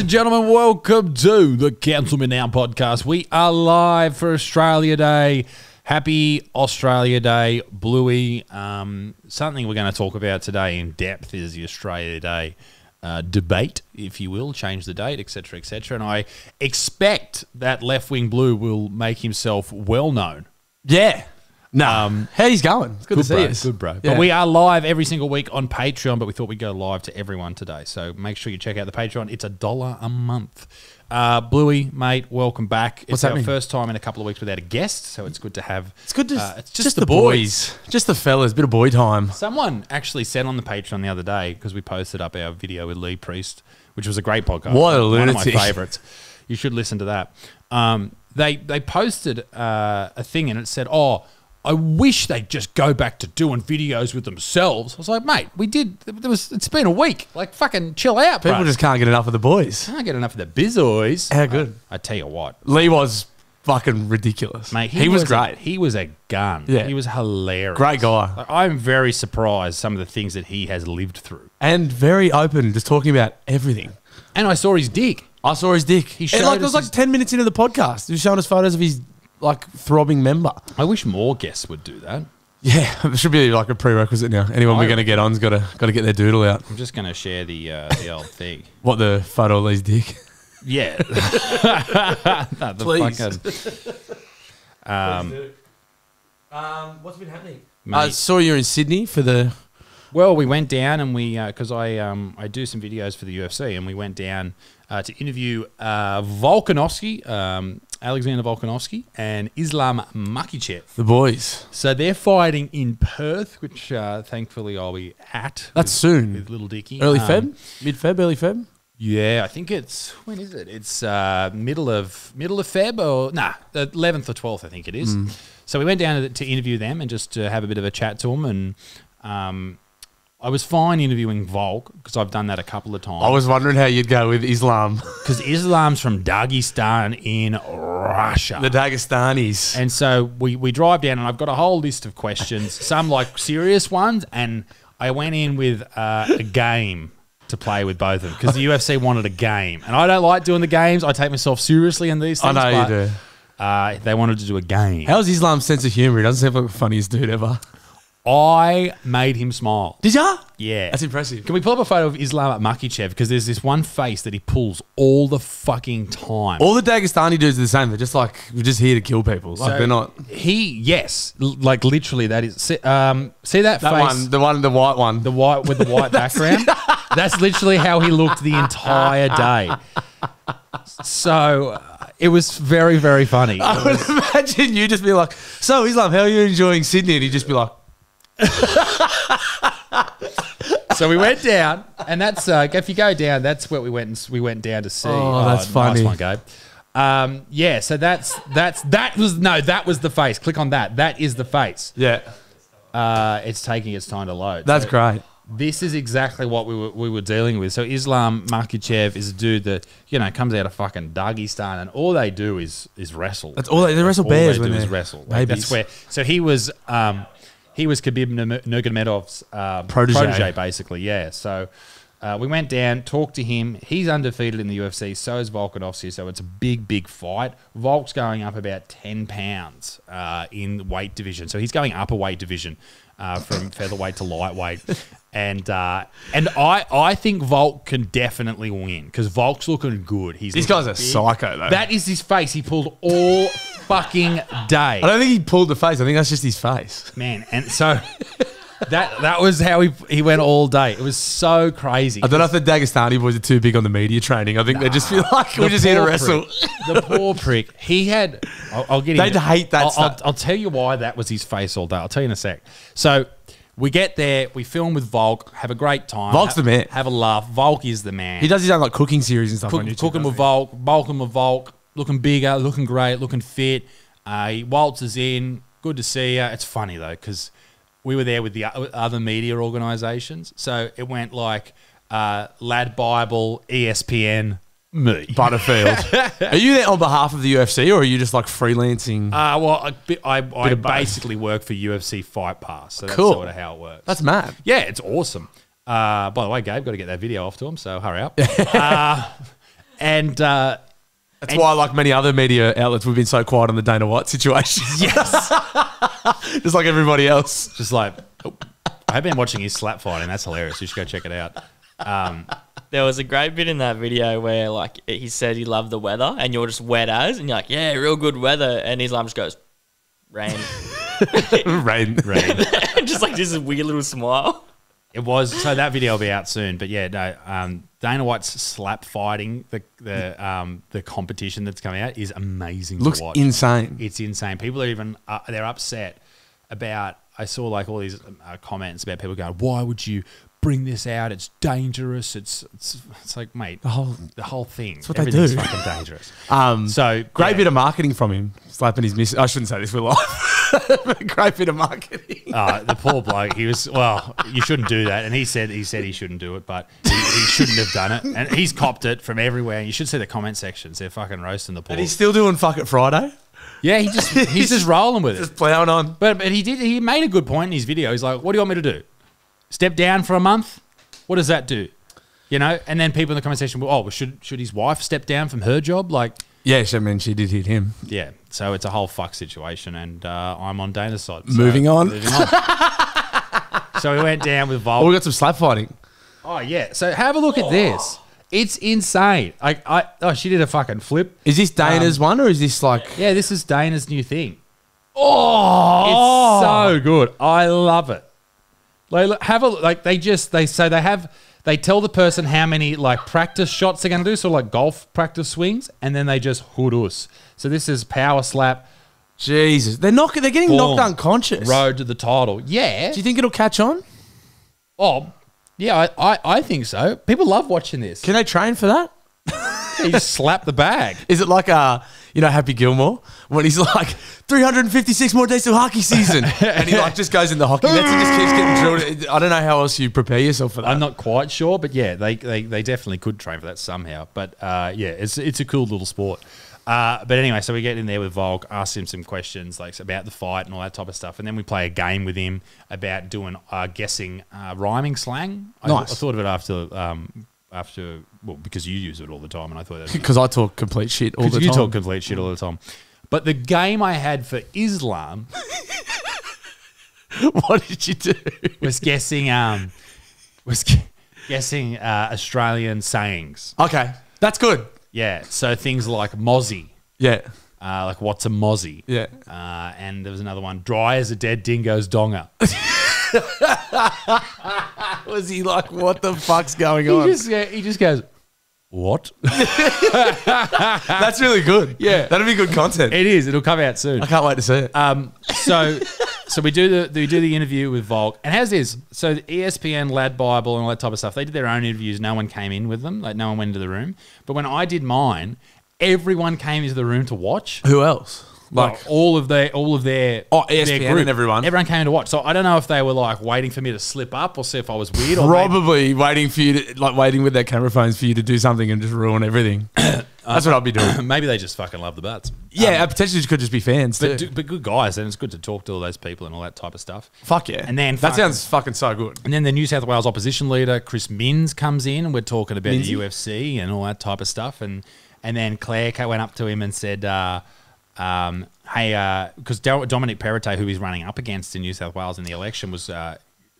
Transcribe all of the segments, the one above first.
and gentlemen, welcome to the Cancel Me Now podcast. We are live for Australia Day. Happy Australia Day, Bluey. Um, something we're going to talk about today in depth is the Australia Day uh, debate, if you will, change the date, etc., etc. And I expect that left wing blue will make himself well known. Yeah. No. Um, How he's going? It's good, Good to see bro, us. good bro. Yeah. But we are live every single week on Patreon, but we thought we'd go live to everyone today. So make sure you check out the Patreon. It's a dollar a month. Uh, Bluey, mate, welcome back. It's What's our happening? first time in a couple of weeks without a guest, so it's good to have. It's good to. Uh, it's just, the boys. Just the fellas. Bit of boy time. Someone actually said on the Patreon the other day because we posted up our video with Lee Priest, which was a great podcast. What a one of my lunatic. favorites. You should listen to that. Um, they they posted uh, a thing and it said, "Oh, I wish they'd just go back to doing videos with themselves." I was like, "Mate, we did. There was. It's been a week. Like, fucking chill out, People bro. just can't get enough of the boys. can't get enough of the bizoys." How good. I, I tell you what, Lee was fucking ridiculous. mate. he, was, a- great. he was a gun. Yeah. he was hilarious. Great guy. Like, I'm very surprised some of the things that he has lived through. and very open, just talking about everything. And I saw his dick. I saw his dick. He It, showed like, it us was like his- 10 minutes into the podcast. He was showing us photos of his like throbbing member. I wish more guests would do that. Yeah, there should be like a prerequisite now. Anyone we're going to get on's got to got to get their doodle out. I'm just going to share the uh, the old thing. What the photo of Lee's dick? Yeah. No, the Please. fucking- um, Um, what's been happening? Mate. I saw you in Sydney for the. well, we went down and we because I um, I do some videos for the UFC and we went down uh, to interview uh, Volkanovski, um, Alexander Volkanovski, and Islam Makhachev. The boys. So they're fighting in Perth, which uh, thankfully I'll be at. That's with, soon. with little Dicky. Early Um, Feb? Mid Feb? Early Feb? Yeah, I think it's when is it? It's uh, middle of middle of Feb or nah, the eleventh or twelfth, I think it is. Mm. So we went down to, to interview them and just to have a bit of a chat to them, and um, I was fine interviewing Volk because I've done that a couple of times. I was wondering how you'd go with Islam. because Islam's from Dagestan in Russia. the Dagestanis. And so we, we drive down, and I've got a whole list of questions, some like serious ones, and I went in with uh, a game to play with both of them because the UFC wanted a game, and I don't like doing the games. I take myself seriously in these things. I know you do. Uh, they wanted to do a game. How's Islam's sense of humor? He doesn't seem like the funniest dude ever. I made him smile. Did ya? Yeah, That's impressive. Can we pull up a photo of Islam Makhachev because there's this one face that he pulls all the fucking time. All the Dagestani dudes are the same. They're just like, we're just here to kill people. Like, So they're not. He yes, l- like literally that is. See, um, see that, That face, one, the one, the white one. the white with the white background. That's literally how he looked the entire day. So uh, it was very very funny. I would imagine you just be like, so Islam, how are you enjoying Sydney? And he'd just be like, so we went down, and that's uh, if you go down, that's where we went. And we went down to see. Oh, that's funny. Nice one, Gabe. Um, yeah, so that's that's that was no, that was the face. Click on that. That is the face. yeah, Uh, it's taking its time to load. that's So- great. This is exactly what we were, we were dealing with. So Islam Makhachev is a dude that you know comes out of fucking Dagestan, and all they do is is wrestle. That's all they- they wrestle all bears They do is wrestle. Like, that's where. So he was um, he was Khabib Nur- Nurmagomedov's um, Protege. protege, basically. Yeah. So. Uh, we went down, talked to him. He's undefeated in the UFC. So is Volkanovski. So it's a big, big fight. Volk's going up about ten pounds uh, in weight division. So he's going up a weight division uh, from featherweight to lightweight. And uh, and I I think Volk can definitely win because Volk's looking good. He's this guys a big. psycho, though. That is his face. He pulled all fucking day I don't think he pulled the face. I think that's just his face. man. And so that that was how he he went all day. It was so crazy. I don't know if the Dagestani boys are too big on the media training. I think they just feel like we're just here to wrestle. the poor prick. He had. I'll, I'll get. They'd hate that I'll, I'll. I'll tell you why that was his face all day. I'll tell you in a sec. So. We get there, we film with Volk, have a great time. Volk's have, the man. Have a laugh. Volk is the man. He does his own like cooking series and stuff Cook, on YouTube. cooking with Volk, bulking with Volk, looking bigger, looking great, looking fit. Uh, he waltzes in. Good to see you. It's funny though because we were there with the other media organisations, so it went like uh, Lad Bible, ESPN, me. Butterfield. are you there on behalf of the UFC or are you just like freelancing? Uh, well, I, I, I of both. basically work for UFC Fight Pass, so that's Cool. sort of how it works. that's mad. Yeah, it's awesome. Uh, by the way, Gabe, got to get that video off to him, so hurry up. uh, and uh, That's why, like many other media outlets, we've been so quiet on the Dana White situation. yes, Just like everybody else. just like oh, I've been watching his slap fighting. That's hilarious. You should go check it out. Um, There was a great bit in that video where like he said he loved the weather, and you're just wet as, and you're like, yeah, real good weather, and his Islam just goes, rain, Rain. Rain. just like this weird little smile. It was so that video will be out soon, but yeah, no. Um, Dana White's slap fighting the the um, the competition that's coming out is amazing Looks to watch. insane. It's insane. People are even uh, they're upset about. I saw like all these uh, comments about people going, "Why would you bring this out? It's dangerous. It's it's, it's like, mate, The whole. the whole thing. what they do. fucking dangerous." Um, So great yeah. bit of marketing from him, slapping his miss. I shouldn't say this. We're live. Great bit of marketing. Uh, the poor bloke. He was well. You shouldn't do that, and he said he said he shouldn't do it, but he, he shouldn't have done it, and he's copped it from everywhere. You should see the comment sections; they're fucking roasting the poor. And he's still doing fuck it Friday. yeah, he just he's just rolling with it. Just plowing on. But but he did he made a good point in his video. He's like, "What do you want me to do? Step down for a month? What does that do?" You know, and then people in the conversation, well, oh, well, should should his wife step down from her job? Like, yes, I mean, she did hit him. yeah. So it's a whole fuck situation, and uh, I'm on Dana's side. So- Moving on. Moving on. so we went down with Vol. Oh, we got some slap fighting. Oh yeah. So have a look at this. It's insane. Like I oh she did a fucking flip. Is this Dana's Um, one or is this like? Yeah, this is Dana's new thing. Oh, It's so good. I love it. Like have a like they just they so they have they tell the person how many like practice shots they're gonna do, so like golf practice swings, and then they just hoodus. So this is power slap, Jesus, they're not. They're getting Boom. knocked unconscious. road to the title. Yeah. Do you think it'll catch on? Oh, yeah, I, I, I think so. People love watching this. Can they train for that? you just slap the bag. Is it like uh, you know, Happy Gilmore when he's like 356 more days till hockey season, and he like just goes in the hockey nets and just keeps getting drilled. I don't know how else you prepare yourself for that. I'm not quite sure, but yeah, they, they, they definitely could train for that somehow. But uh, yeah, it's it's a cool little sport. Uh, but anyway, so we get in there with Volk, ask him some questions like about the fight and all that type of stuff, and then we play a game with him about doing uh, guessing uh, rhyming slang. I, Nice. I thought of it after um, after well because you use it all the time, and I thought because I talk complete shit all the because you time. talk complete shit all the time. But the game I had for Islam what did you do? was guessing um was gu- guessing uh, Australian sayings. Okay, that's good. Yeah, so things like mozzie, Yeah, uh, like what's a mozzie? yeah. Uh, and there was another one, dry as a dead dingo's donger. Was he like, what the fuck's going he on? just yeah, he just goes, what? That's really good. Yeah. That'll be good content. it is. It'll come out soon. I can't wait to see it. Um, so, so we do the we do the interview with Volk, and how's this? So the ESPN, Lad Bible, and all that type of stuff. They did their own interviews. No one came in with them. Like no one went into the room. But when I did mine, everyone came into the room to watch. Who else? Like Like, all of their all of their Oh, their ESPN and everyone. Everyone came to watch. So I don't know if they were like waiting for me to slip up or see if I was weird. Or probably waiting for you to, like, waiting with their camera phones for you to do something and just ruin everything. That's what I'll be doing. maybe they just fucking love the bats. Yeah, potentially could just be fans too. But, do, but good guys, and it's good to talk to all those people and all that type of stuff. Fuck yeah. And then that fucking- sounds fucking so good. And then the New South Wales opposition leader, Chris Minns, comes in and we're talking about Minzy? the UFC and all that type of stuff. And and then Claire went up to him and said, uh, um, hey, because Dominic Perrottet, who he's running up against in New South Wales in the election, was uh,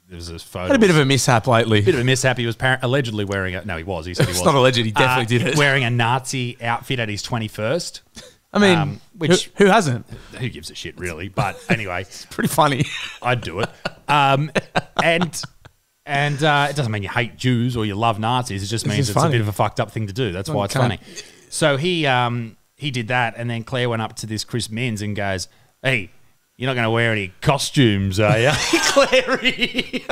there was a photo. Had a bit of a mishap lately. bit of a mishap. He was par- allegedly wearing a no, he was. He said he was. Not alleged, he definitely Uh, did it. Wearing a Nazi outfit at his twenty first. I mean, um, which- who, who hasn't? Who gives a shit, really? But anyway, it's Pretty funny. I'd do it. Um, and and uh, it doesn't mean you hate Jews or you love Nazis. It just means it's a bit of a fucked up thing to do. That's why it's can't- funny. So he um, he did that, and then Claire went up to this Chris Minns and goes, "Hey, you're not going to wear any costumes, are you?" Clary.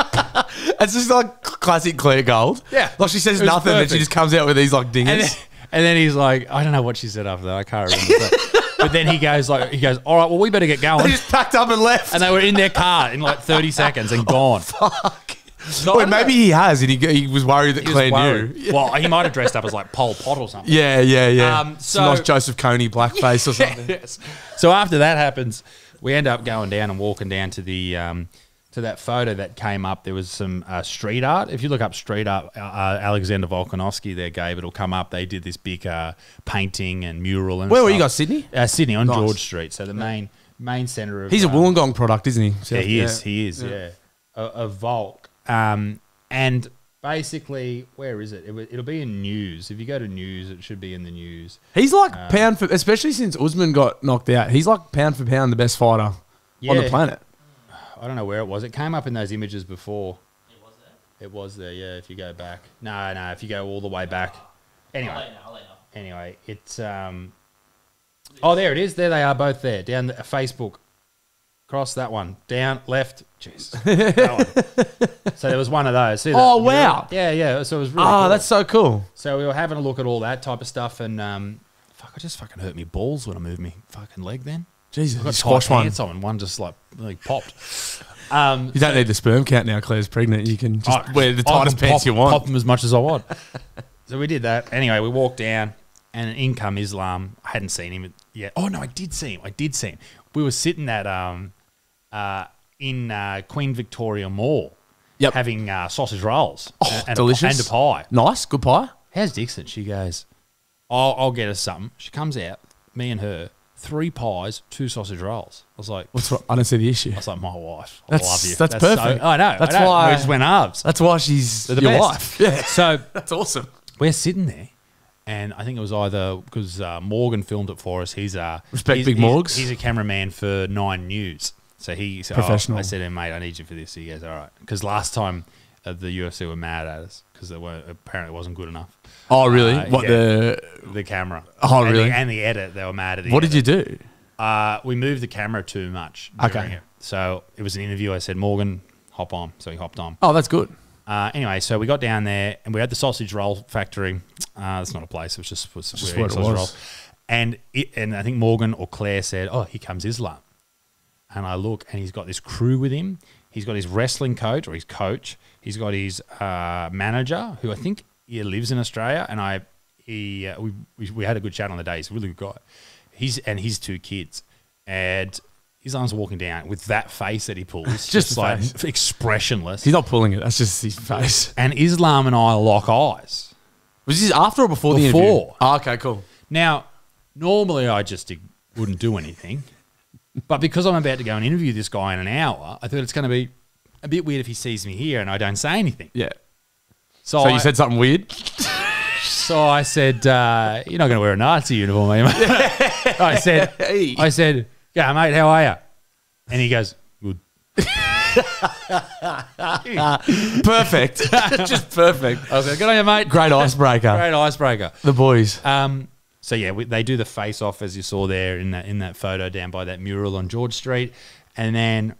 it's just like classic Claire Gold. Yeah. Like she says It was nothing and she just comes out with these like and, dingers. then, and then he's like, "I don't know what she said after that. I can't remember." But, but then he goes like, "He goes, all right, well, we better get they going." just packed up and left. And they were in their car in like 30 seconds and oh, gone. Fuck. So Wait, don't know. maybe he has and he, he was worried that He Claire knew. Well, he might have dressed up as like Pol Pot or something. Yeah, yeah, yeah. Um, Some so- nice Joseph Kony blackface or something. yes. So after that happens, we end up going down and walking down to the um, to that photo that came up, there was some uh, street art. If you look up street art, uh, uh, Alexander Volkanovski there gave it'll come up. They did this big uh, painting and mural and Where were you guys, Sydney? Uh, Sydney on Nice. George Street. So the main main center of He's a uh, Wollongong product, isn't he? yeah, he is. He is. Yeah, A, a Volk. Um, and basically, where is it? it? wa- It'll be in news. If you go to news, it should be in the news. He's like pound for, especially since Usman got knocked out. He's like pound for pound the best fighter on the planet. I don't know where it was. It came up in those images before. It was there. It was there. yeah. If you go back, no, no. If you go all the way back, anyway, anyway, it's um. Oh, there it is. There they are, both there. Down the, Facebook. Cross that one. Down left. Jeez. So there was one of those. See that? Oh, wow. Yeah, yeah. So it was really. Ah, cool. that's so cool. So we were having a look at all that type of stuff, and um, fuck, I just fucking hurt me balls when I moved me fucking leg. Then Jesus, I got squash one. pants on, and one just like like popped. Um, You don't need the sperm count now. Claire's pregnant. You can just I- wear the tightest pants pop, you want. Pop them as much as I want. so we did that. Anyway, we walked down, and in come Islam. I hadn't seen him yet. Oh no, I did see him. I did see him. We were sitting at um, uh, in uh, Queen Victoria Mall, Yep. having uh, sausage rolls Oh, and, delicious. a, and a pie. Nice, good pie. How's Dixon? She goes, I'll, I'll get us something. She comes out, me and her, three pies, two sausage rolls. I was like, What's wrong? I don't see the issue. I was like, my wife. I That's- love you. that's so- perfect. I know. That's I know. why- we just went halves. That's why she's the your best. wife. Yeah, So that's awesome. we're sitting there, and I think it was either because uh, Morgan filmed it for us. He's uh, Respect he's, Big he's- Morgs. He's, a cameraman for Nine News, so he said, Professional. Oh, I said, to him, mate, I need you for this. He goes, all right, because last time uh, the UFC were mad at us because they were apparently it wasn't good enough. Oh, really? Uh, what yeah. the? The camera. Oh, and really? The, and the edit, they were mad at. The What did you do? Uh, we moved the camera too much. Okay. It. So it was an interview. I said, Morgan, hop on. So he hopped on. Oh, that's good. Uh, anyway, so we got down there and we had the sausage roll factory. Uh, it's not a place. It was just, was just what it sausage was. roll. And it, and I think Morgan or Claire said, "Oh, here comes Islam." And I look, and he's got this crew with him. He's got his wrestling coach or his coach. He's got his uh, manager, who I think he lives in Australia. And I, he, uh, we, we, we had a good chat on the day. He's a really good guy. He's and his two kids, and his Islam's walking down with that face that he pulls, just, Just like face. expressionless. He's not pulling it. That's just his face. and Islam and I lock eyes. Was this after or before, the interview? Before. Oh, okay, cool. Now, normally I just wouldn't do anything, but because I'm about to go and interview this guy in an hour, I thought it's going to be a bit weird if he sees me here and I don't say anything. Yeah. So, So I, you said something weird? so I said, uh, "You're not going to wear a Nazi uniform, are you, mate?" I said, Hey. "I said, yeah, mate, how are you?" And he goes, "Good." perfect. just perfect. I was like, "Good on you, mate." Great icebreaker. Great icebreaker. The boys. Um, so yeah, we, they do the face off as you saw there in that in that photo down by that mural on George Street, and then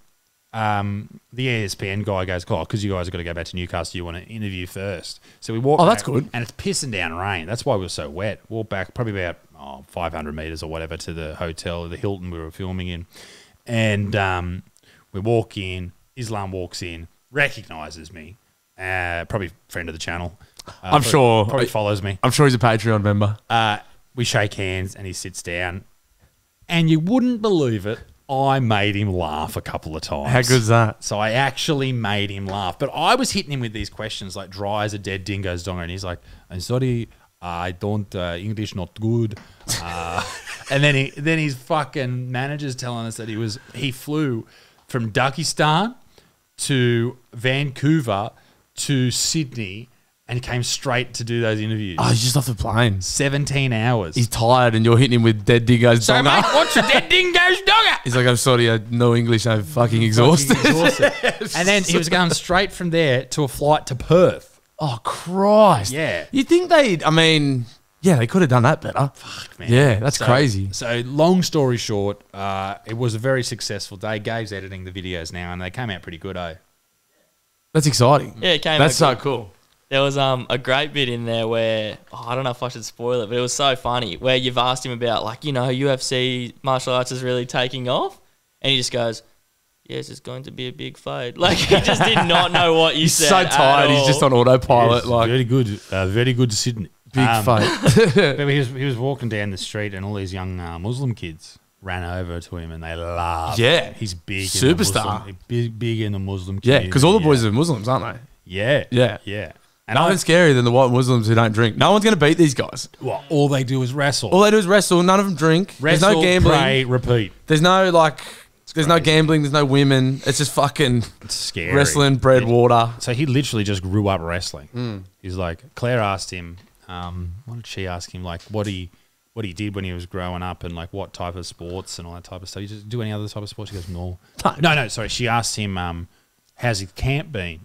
um, the ESPN guy goes, "Oh, because you guys have got to go back to Newcastle, you want to interview first. So we walk. Oh, that's good. And it's pissing down rain. That's why we were so wet. Walk back probably about oh, 500 meters or whatever to the hotel, the Hilton we were filming in, and um, we walk in. Islam walks in, recognizes me. Uh, probably friend of the channel. Uh, I'm probably- sure. Probably follows me. I'm sure he's a Patreon member. Uh, we shake hands and he sits down. And you wouldn't believe it. I made him laugh a couple of times. How good's that? So I actually made him laugh. But I was hitting him with these questions like dry as a dead dingo's donger. And he's like, I'm sorry, I don't, uh, English not good. Uh, and then he, then his fucking manager's telling us that he was, he flew from Dagestan to Vancouver to Sydney and came straight to do those interviews. Oh, he's just off the plane. 17 hours. He's tired and you're hitting him with dead dingoes. so, donger. mate, what's a dead dingo's dogger? He's like, I'm sorry, I no English, I'm fucking exhausted. and then he was going straight from there to a flight to Perth. oh, Christ. Yeah. You think they, I mean, yeah, they could have done that better. Fuck, man. Yeah, that's So- crazy. So, long story short, uh, it was a very successful day. Gabe's editing the videos now, and they came out pretty good, eh? That's exciting. Yeah, it came. That's out so cool. There was um a great bit in there where oh, I don't know if I should spoil it, but it was so funny where you've asked him about like you know UFC martial arts is really taking off, and he just goes, "Yes, it's going to be a big fight." Like he just did not know what you He's said. so at tired, he's just on autopilot. Yes, like, very good, uh, very good Sydney. big Um, fight. But he was, he was walking down the street, and all these young uh, Muslim kids ran over to him and they laughed. Yeah. he's big, Superstar. In the Muslim, big, big in the Muslim. Yeah, because all the boys are Muslims, aren't they? Yeah, Yeah. yeah. And I, Nothing scarier than the white Muslims who don't drink. No one's going to beat these guys. well, all they do is wrestle. All they do is wrestle. None of them drink. wrestle, there's no gambling. pray, repeat. There's no like. There's no gambling. There's no women. It's just fucking It's scary. wrestling, bread, water. So he literally just grew up wrestling. Hmm. He's like Claire asked him, um, what did she ask him? Like what he what he did when he was growing up and like what type of sports and all that type of stuff. You just do any other type of sports? He goes, No. No. No, no, sorry. She asked him, um, how's his camp been?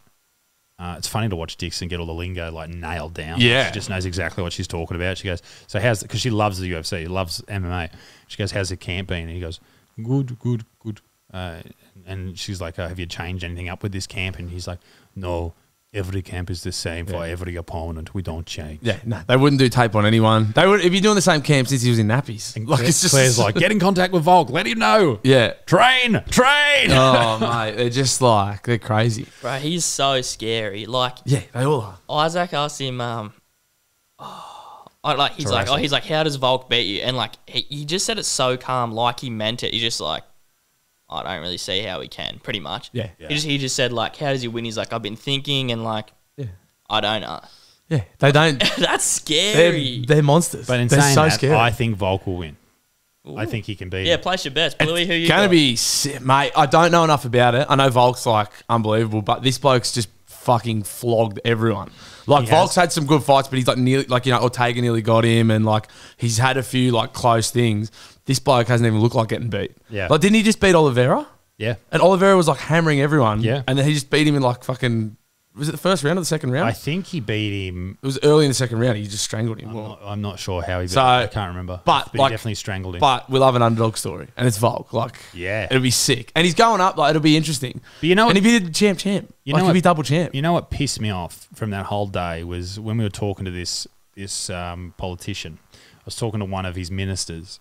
Uh, it's funny to watch Dixon get all the lingo like nailed down. Yeah. She just knows exactly what she's talking about. She goes, So how's because she loves the UFC, loves MMA. She goes, How's the camp been? And he goes, Good, good, good. Uh, and she's like, oh, Have you changed anything up with this camp? And he's like, No, every camp is the same for every opponent. We don't change. Yeah, no, they wouldn't do tape on anyone. They would if you're doing the same camp since he was in nappies. And like Claire- it's just Claire's like, Get in contact with Volk. Let him know. yeah. Train, train. Oh mate, they're just like they're crazy. Bro, he's so scary. Like Yeah, they all are. Isaac asked him, um, oh, I, like he's To like, oh, he's like, how does Volk beat you? And like, he, he just said it so calm, like he meant it. He's just like, I don't really see how he can, pretty much. Yeah. Yeah. He just he just said like, how does he win? He's like, I've been thinking and like, Yeah. I don't know. Yeah, they don't. That's They're, scary. they're monsters. But in they're saying so that, scary. I think Volk will win. I think he can beat yeah, him. place your bets. Bluey, who you gonna be mate. I don't know enough about it. I know Volk's like unbelievable, but this bloke's just fucking flogged everyone. Like He Volk's has. had some good fights, but he's like nearly like you know Ortega nearly got him, and like he's had a few like close things. This bloke hasn't even looked like getting beat. Yeah. like didn't he just beat Oliveira? Yeah. And Oliveira was like hammering everyone. Yeah. and then he just beat him in like fucking. Was it the first round or the second round? I think he beat him. it was early in the second round. He just strangled him. I'm Well, not, I'm not sure how he beat So- him. I can't remember. but, he like- definitely strangled him. But we love an underdog story, and it's Volk. Like, Yeah. it'll be sick, and he's going up. Like, it'll be interesting. But you know and what- if he did champ, champ, You like, know he'll what- be double champ. You know what pissed me off from that whole day was when we were talking to this this um, politician. I was talking to one of his ministers.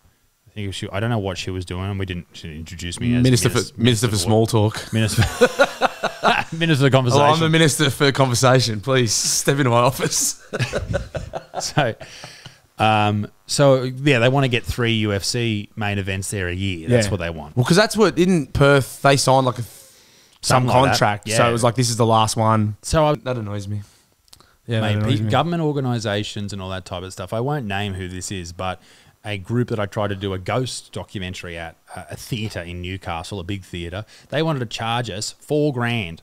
I think she, I don't know what she was doing, and we didn't. She didn't introduce me as Minister for minister for what? small talk. Minister, minister of Oh, conversation. I'm the minister for conversation. Please step into my office. so, um, so yeah, they want to get three UFC main events there a year. That's Yeah. what they want. Well, because that's what didn't Perth. They signed like a some Something like that. contract, so it was like this is the last one. So I, That annoys me. Yeah, mate, annoys me. government organisations and all that type of stuff. I won't name who this is, but a group that I tried to do a ghost documentary at uh, a theatre in Newcastle, a big theatre. They wanted to charge us four grand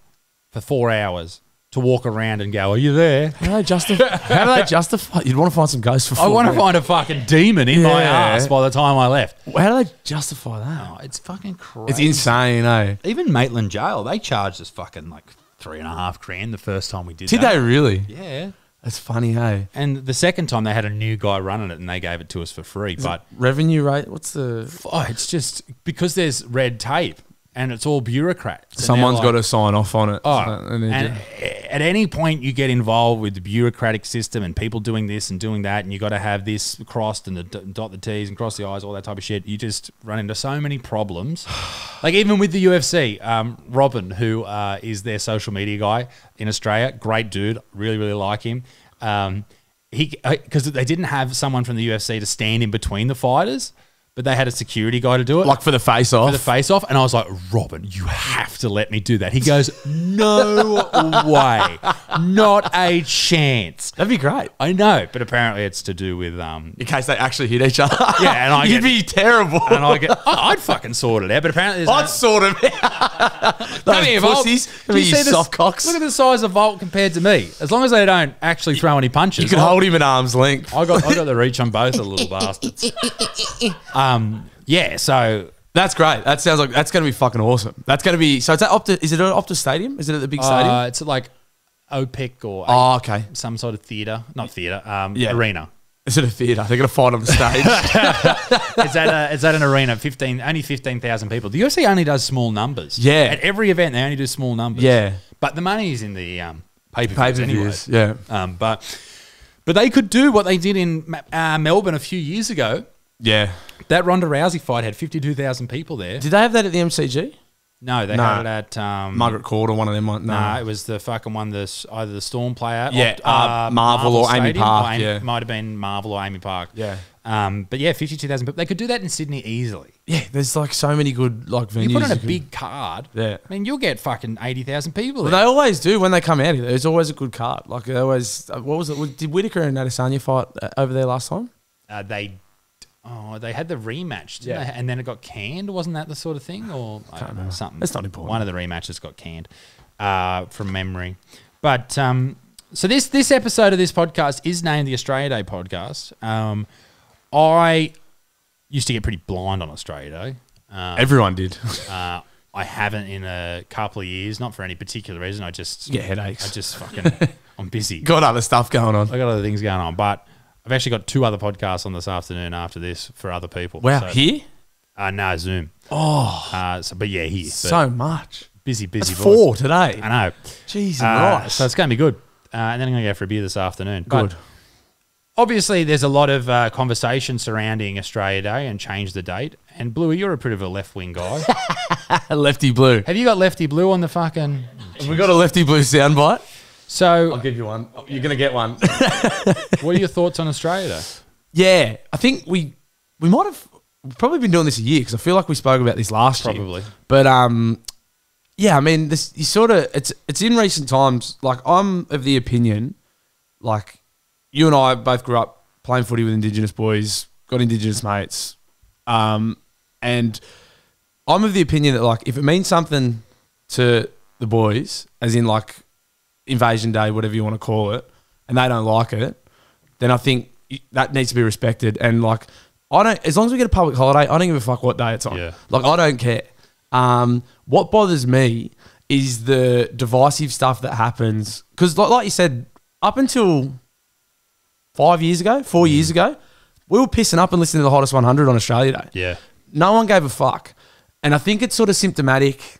for four hours to walk around and go, "Are you there?" How do they justify? how do they justify? You'd want to find some ghosts for. I want to find a fucking demon in my ass by the time I left. How do they justify that? Oh, it's fucking crazy. It's insane, eh? Even Maitland Jail, they charged us fucking like three and a half grand the first time we did. Did that. they really? Yeah. That's funny, hey. And the second time they had a new guy running it and they gave it to us for free. But Revenue rate? What's the? oh, it's just because there's red tape and it's all bureaucrats. Someone's they're got to sign off on it. Oh, So- and and at any point you get involved with the bureaucratic system and people doing this and doing that, and you got to have this crossed and the dot the T's and cross the I's, all that type of shit. You just run into so many problems. like even with the UFC, um, Robin, who uh, is their social media guy in Australia, great dude, really really like him. Um, he because they didn't have someone from the UFC to stand in between the fighters, but they had a security guy to do it like for the face off. for the face off, and I was like, Robin, you have to let me do that. He goes, No way, not a chance. That'd be great. I know, but apparently it's to do with um. In case they actually hit each other. Yeah, and I You'd get- be terrible. And I get, I- I'd fucking sort it out, but apparently I'd no- sort of Those here, pussies. Do You you see this- soft cocks. Look at the size of Volk compared to me. As long as they don't actually throw any punches, You can I- hold him at arm's length. I got I got the reach on both of the little bastards. Um, yeah. So That's great. That sounds like that's going to be fucking awesome. That's going to be. So it's at Optus. Is it at Optus Stadium? Is it at the big stadium? uh, it's like OPEC or oh, okay. some sort of theater, not theater, um, Yeah. arena. Is it a theatre? They're going to fight on the stage. Is at a, it's at an arena, fifteen only fifteen thousand people. The UFC only does small numbers. Yeah. at every event they only do small numbers. Yeah. but the money is in the um, pay per Pay per anyway. views. Yeah. Um, but but they could do what they did in uh, Melbourne a few years ago. Yeah. That Ronda Rousey fight had fifty two thousand people there. Did they have that at the MCG? No, they Nah. had it at um, Margaret Court or one of them? No. Nah, it was the fucking one. The either the Storm player, Yeah, uh, Marvel or AAMI Stadium, Park, AAMI- yeah. might have been Marvel or AAMI Park. Yeah. Um, but yeah, fifty-two thousand people. They could do that in Sydney easily. yeah, there's like so many good like venues. You put on a can- big card. Yeah. I mean, you'll get fucking eighty thousand people. Well, there. they always do when they come out here. There's always a good card. Like they always. uh, What was it? Did Whittaker and Adesanya fight uh, over there last time? uh, they oh they had the rematch didn't Yeah. they? and then it got canned wasn't that the sort of thing or I don't know something That's not important. one of the rematches got canned uh, from memory but um, so this this episode of this podcast is named the Australia Day podcast um, I used to get pretty blind on Australia Day um, Everyone did. uh, I haven't in a couple of years not for any particular reason I just Get headaches. I just fucking I'm busy Got other stuff going on. I got other things going on, but I've actually got two other podcasts on this afternoon after this for other people. Wow, So- here? Uh, no, Zoom. Oh, Uh, so, but yeah, here. But so much. busy, busy. Boy. four today. I know. Jesus Uh, Christ. so it's going to be good. Uh, and then I'm going to go for a beer this afternoon. But good. obviously, there's a lot of uh, conversation surrounding Australia Day and change the date. And Bluey, you're a bit of a left wing guy. lefty blue. Have you got Lefty Blue on the fucking? Have we got a lefty blue soundbite? So, I'll give you one. You're gonna get one. what are your thoughts on Australia Day? yeah, I think we we might have we've probably been doing this a year because I feel like we spoke about this last year. Probably. But um, yeah, I mean, this you sort of it's it's in recent times. Like I'm of the opinion, like you and I both grew up playing footy with Indigenous boys, got Indigenous mates, um, and I'm of the opinion that like if it means something to the boys, as in like Invasion Day, whatever you want to call it, and they don't like it, then I think that needs to be respected. And like, I don't, as long as we get a public holiday, I don't give a fuck what day it's on. Yeah. Like, I don't care. Um, what bothers me is the divisive stuff that happens. Because, like, like you said, up until five years ago, four Mm. years ago, we were pissing up and listening to the hottest 100 on Australia Day Yeah. no one gave a fuck. And I think it's sort of symptomatic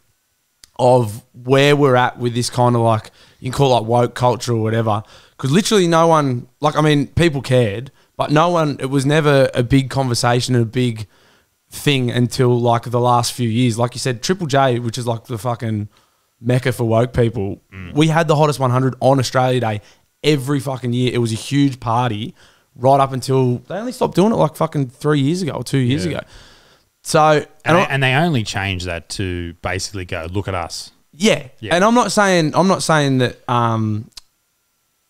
of where we're at with this kind of like, you can call it like woke culture or whatever. Because literally no one, like, I mean, people cared, but no one, it was never a big conversation a big thing until like the last few years. Like you said, Triple J, which is like the fucking mecca for woke people, mm. we had the hottest 100 on Australia Day every fucking year. It was a huge party right up until they only stopped doing it like fucking three years ago or two years Yeah. ago. So, and, And, they, and they only changed that to basically go, look at us. Yeah. Yeah. and I'm not saying I'm not saying that um,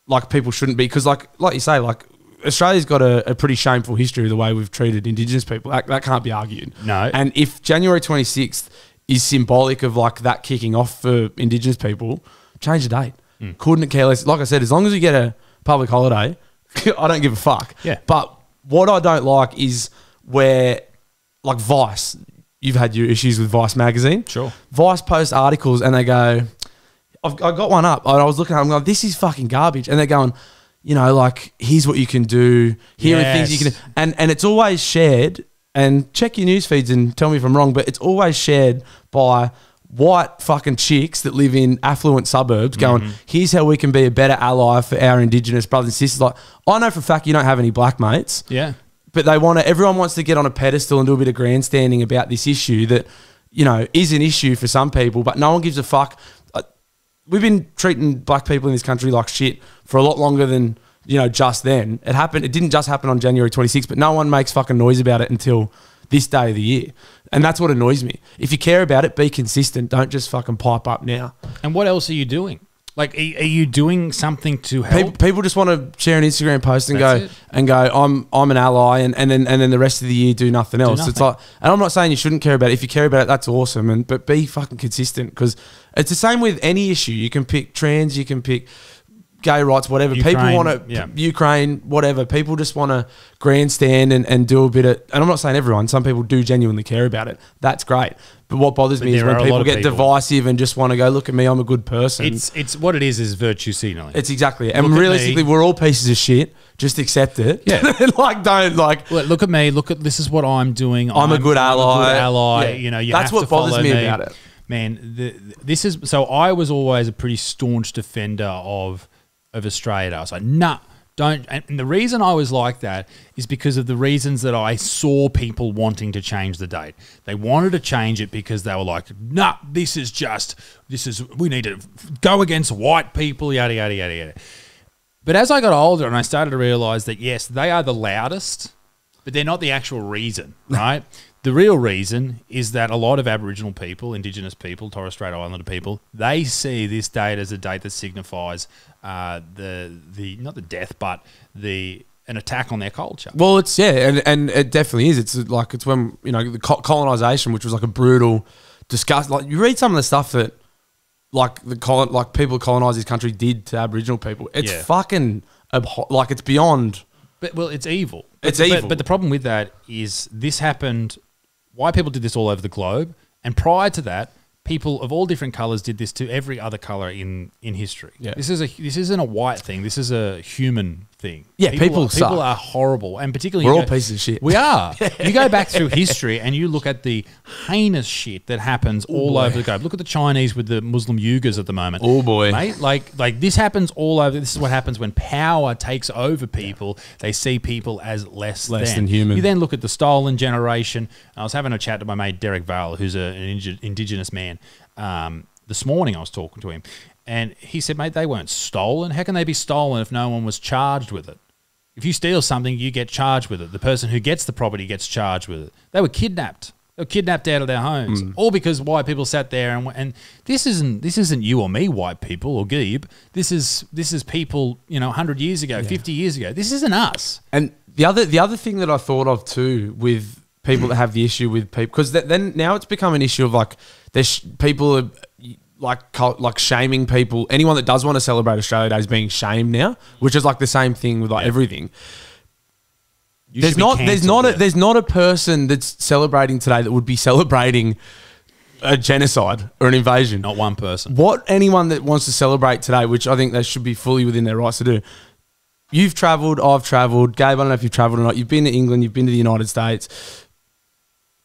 like people shouldn't be because like like you say like Australia's got a, a pretty shameful history of the way we've treated Indigenous people. That, that can't be argued. No. And if January 26th is symbolic of like that kicking off for Indigenous people, change the date. Hmm. Couldn't care less. Like I said, as long as you get a public holiday, I don't give a fuck. Yeah. But what I don't like is where, like Vice, you've had your issues with Vice magazine. Sure. Vice post articles and they go, I've, I got one up and I was looking at it, I'm going, this is fucking garbage. And they're going, you know, like, here's what you can do. Here are things you can do. And, and it's always shared. And check your news feeds and tell me if I'm wrong, but it's always shared by white fucking chicks that live in affluent suburbs going, Mm-hmm. here's how we can be a better ally for our Indigenous brothers and sisters. Like, I know for a fact you don't have any black mates Yeah. But they want to everyone wants to get on a pedestal and do a bit of grandstanding about this issue that you know is an issue for some people but no one gives a fuck. Uh, we've been treating black people in this country like shit for a lot longer than you know just then. It happened it didn't just happen on January 26th but no one makes fucking noise about it until this day of the year. And that's what annoys me. If you care about it be consistent. Don't just fucking pipe up now. And what else are you doing? Like, are, are you doing something to help? People, just want to share an Instagram post and That's go it. and go. I'm I'm an ally, and, and then and then the rest of the year do nothing else. It's nothing. like, and I'm not saying you shouldn't care about it. If you care about it, that's awesome. And but be fucking consistent because it's the same with any issue. You can pick trans, you can pick gay rights, whatever. people want to yeah. Ukraine, whatever. People just want to grandstand and, and do a bit of. And I'm not saying everyone. Some people do genuinely care about it. That's great. But what bothers But me is when people get people- divisive and just want to go, look at me, I'm a good person. it's it's what it is is virtue signaling. It's exactly it. And Look realistically, we're all pieces of shit. Just accept it. Yeah. like, don't, like, look, look at me. Look at this is what I'm doing. I'm a good ally. ally. Yeah. You know, you That's what bothers me about it. Man, the, this is so. I was always a pretty staunch defender of of Australia. I was like, nah, don't. And the reason I was like that is because of the reasons that I saw people wanting to change the date. They wanted to change it because they were like, nah, this is just this is we need to go against white people. Yada yada yada yada. But as I got older and I started to realize that yes, they are the loudest, but they're not the actual reason, right? The real reason is that a lot of Aboriginal people, Indigenous people, Torres Strait Islander people, they see this date as a date that signifies uh, the the not the death, but the an attack on their culture. Well, it's yeah, and, and it definitely is. It's like it's when you know the colonization, which was like a brutal, disgust. Like you read some of the stuff that like the colon, like people who colonized this country did to Aboriginal people. It's Yeah. fucking like it's beyond. But well, it's evil. It's but, evil. But, but the problem with that is this happened. Why people did this all over the globe, and prior to that, people of all different colors did this to every other color in in history. Yeah. This is a this isn't a white thing. This is a human thing. Yeah, people are, suck. people are horrible, and particularly We're all pieces of shit. We are. you go back through history and you look at the heinous shit that happens all over the globe. Look at the Chinese with the Muslim Uyghurs at the moment. Oh, boy. mate! Like like this happens all over. This is what happens when power takes over people. They see people as less Less than human. You then look at the stolen generation. I was having a chat to my mate Derek Vale, who's a, an indigenous man. Um, this morning I was talking to him, and he said, "Mate, they weren't stolen. How can they be stolen if no one was charged with it?" If you steal something, you get charged with it. The person who gets the property gets charged with it. They were kidnapped. They were kidnapped out of their homes, Hmm. all because white people sat there and and this isn't this isn't you or me, white people or Geeb. This is this is people you know, hundred years ago, fifty years ago. This isn't us. And the other the other thing that I thought of too with people that have the issue with people because then now it's become an issue of like there's people are, like like shaming people. Anyone that does want to celebrate Australia Day is being shamed now, which is like the same thing with like everything. You there's not there's not a, there's not a person that's celebrating today that would be celebrating a genocide or an invasion. not one person. What anyone that wants to celebrate today, which I think they should be fully within their rights to do. You've travelled, I've travelled. Gabe, I don't know if you've travelled or not. You've been to England, you've been to the United States.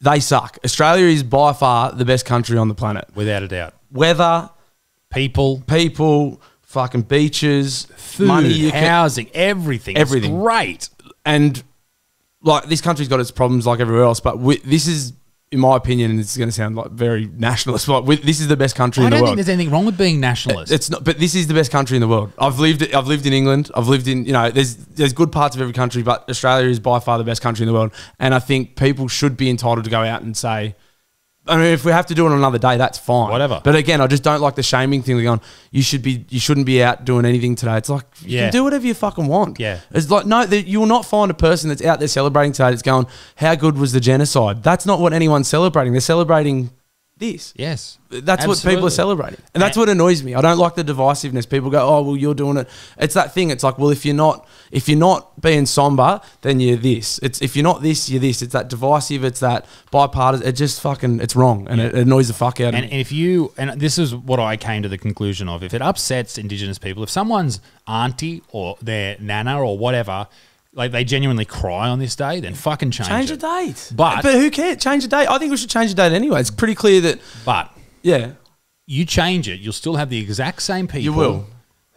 They suck. Australia is by far the best country on the planet. Without a doubt. Weather, People, people, fucking beaches, food, money, you can- housing, everything. Everything. It's great. and like this country's got its problems like everywhere else, but we, this is, in my opinion, and it's going to sound like very nationalist, but we, this is the best country I in the don't think world. there's anything wrong with being nationalist. It's not, but this is the best country in the world. I've lived. I've lived in England. I've lived in. You know, there's there's good parts of every country, but Australia is by far the best country in the world. And I think people should be entitled to go out and say. I mean, if we have to do it on another day, that's fine. Whatever. But again, I just don't like the shaming thing. Going, you should be, you shouldn't be out doing anything today. It's like you Yeah. can do whatever you fucking want. Yeah. It's like no, that you will not find a person that's out there celebrating today that's going, "How good was the genocide?" That's not what anyone's celebrating. They're celebrating this. yes. That's what people are celebrating. And that's what annoys me. I don't like the divisiveness. People go, "Oh, well, you're doing it." It's that thing. It's like, well, if you're not if you're not being somber, then you're this. It's if you're not this, you're this. It's that divisive, it's that bipartisan. It just fucking it's wrong and it, it annoys the fuck out of me. And if you, and this is what I came to the conclusion of, if it upsets Indigenous people, if someone's auntie or their nana or whatever, like they genuinely cry on this day, then fucking change, it. Change it. the date. But- but who cares? Change the date. I think we should change the date anyway. It's pretty clear that But yeah. you change it, you'll still have the exact same people. will.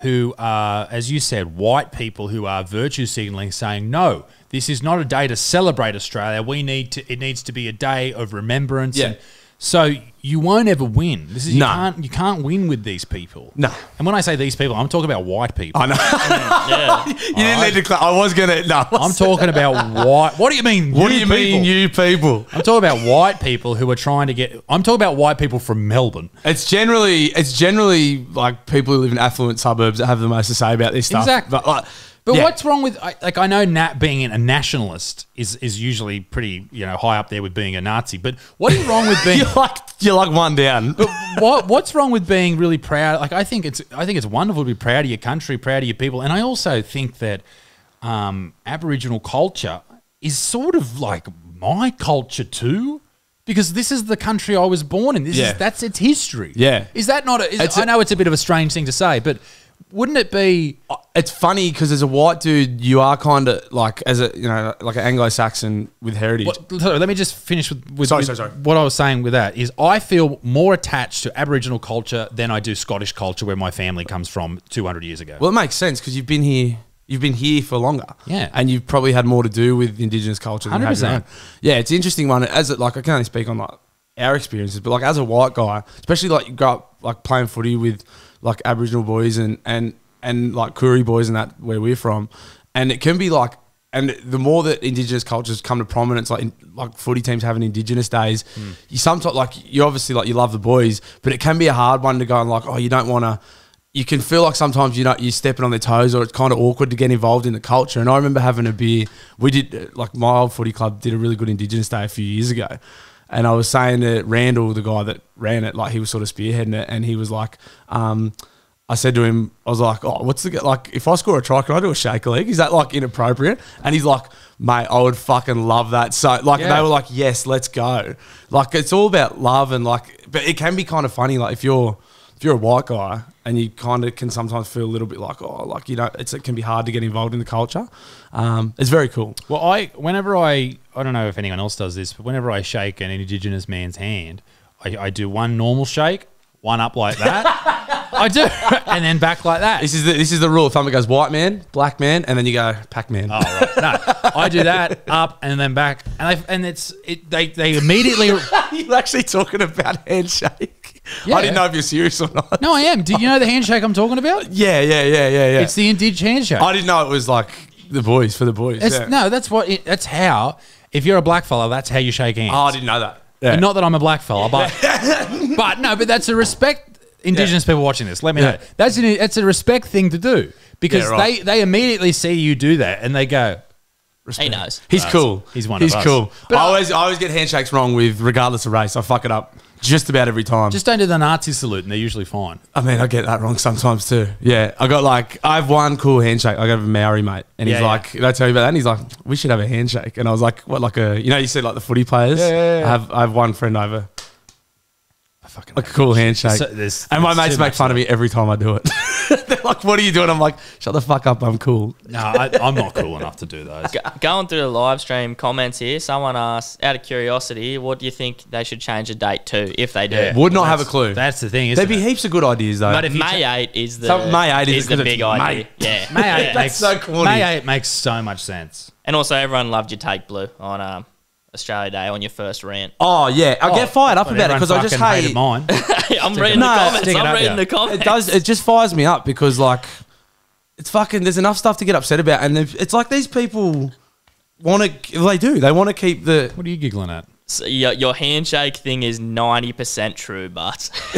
Who are, as you said, white people who are virtue signaling, saying, "No, this is not a day to celebrate Australia. We need to. It needs to be a day of remembrance." Yeah. And so you won't ever win. This is you No. can't you can't win with these people. No. And when I say these people, I'm talking about white people. I know. Yeah. you didn't need to. Cla- I was gonna. No. I'm talking about white. What do you mean? What do you people? mean, you people? I'm talking about white people who are trying to get. I'm talking about white people from Melbourne. It's generally it's generally like people who live in affluent suburbs that have the most to say about this stuff. Exactly. But, like, But yeah. what's wrong with like I know Nat being a nationalist is is usually pretty you know high up there with being a Nazi. But what is wrong with being you're like you're like one down. but what what's wrong with being really proud? Like I think it's I think it's wonderful to be proud of your country, proud of your people, and I also think that um, Aboriginal culture is sort of like my culture too. Because this is the country I was born in. This Yeah. is that's its history. Yeah. is that not? A, is, It's I know it's a bit of a strange thing to say, but wouldn't it be? It's funny because as a white dude, you are kind of like as a you know like an Anglo-Saxon with heritage. What, let me just finish with, with, Sorry, with sorry, sorry. what I was saying with that is I feel more attached to Aboriginal culture than I do Scottish culture, where my family comes from 200 years ago. Well, it makes sense because you've been here. You've been here for longer, Yeah. and you've probably had more to do with Indigenous culture. than you have your 100%. Yeah, it's an interesting one. As it like, I can only speak on like our experiences, but like as a white guy, especially like you grow up like playing footy with like Aboriginal boys and and and like Koori boys and that where we're from, and it can be like and the more that Indigenous cultures come to prominence, like in, like footy teams having Indigenous days, you sometimes like you obviously like you love the boys, but it can be a hard one to go and like oh you don't want to. You can feel like sometimes you know you're stepping on their toes, or it's kind of awkward to get involved in the culture. And I remember having a beer. We did uh, like my old footy club did a really good Indigenous day a few years ago, and I was saying to Randall, the guy that ran it, like he was sort of spearheading it, and he was like, um, I said to him, I was like, oh, what's the like? If I score a try, can I do a shaker leg? Is that like inappropriate? And he's like, mate, I would fucking love that. So like Yeah. they were like, yes, let's go. Like it's all about love and like, but it can be kind of funny. Like if you're if you're a white guy and you kind of can sometimes feel a little bit like, oh, like you know, it's it can be hard to get involved in the culture. Um, it's very cool. Well, I whenever I I don't know if anyone else does this, but whenever I shake an Indigenous man's hand, I, I do one normal shake, one up like that. I do, and then back like that. This is the this is the rule of thumb. It goes white man, black man, and then you go Pac man. Oh right, no, I do that up and then back, and I, and it's it they they immediately. You're actually talking about handshake. Yeah. I didn't know if you're serious or not. No, I am. Do you know the handshake I'm talking about? Yeah, yeah, yeah, yeah, yeah. It's the Indig handshake. I didn't know it was like the boys for the boys. Yeah. No, that's what. It, that's how. If you're a black fella, that's how you shake hands. Oh, I didn't know that. Yeah. And Not that I'm a black fella, but but no, but that's a respect. Indigenous people watching this, let me know. That's an, that's a respect thing to do because right. they they immediately see you do that and they go, He knows. He's cool. he's one of He's us. cool. But I I- always, I always get handshakes wrong with, regardless of race. I fuck it up just about every time. just don't do the Nazi salute, and they're usually fine. I mean, I get that wrong sometimes too. Yeah, I got like, I have one cool handshake. I got a Maori mate, and he's Yeah, like, did I tell you about that? And he's like, we should have a handshake. And I was like, what, like a, you know, you said like the footy players. Yeah, yeah, yeah. I have, I have one friend over, I fucking like a cool handshake. So there's- and my mates make fun of me every time I do it. They're like, what are you doing? I'm like, shut the fuck up. I'm cool. no, I, I'm not cool enough to do those. Go- Going through the live stream comments here, someone asked, out of curiosity, what do you think they should change the date to if they do? Yeah. Would not Well, have a clue. That's the thing, isn't There'd be it? heaps of good ideas though. But if May cha- 8 is the, So May 8 is is the big idea. May. Yeah. May 8 Yeah. Makes so corny. May 8 makes so much sense. And also, everyone loved your take blue on um, Australia Day on your first rant. oh yeah, I Oh, get fired up about it because I just fucking hated hate. mine. I'm reading it the comments. It I'm up, reading yeah. the comments. It does. It just fires me up because like it's fucking. There's enough stuff to get upset about, and if- it's like these people want to. They do. They want to keep the. What are you giggling at? So your, your handshake thing is 90% true, but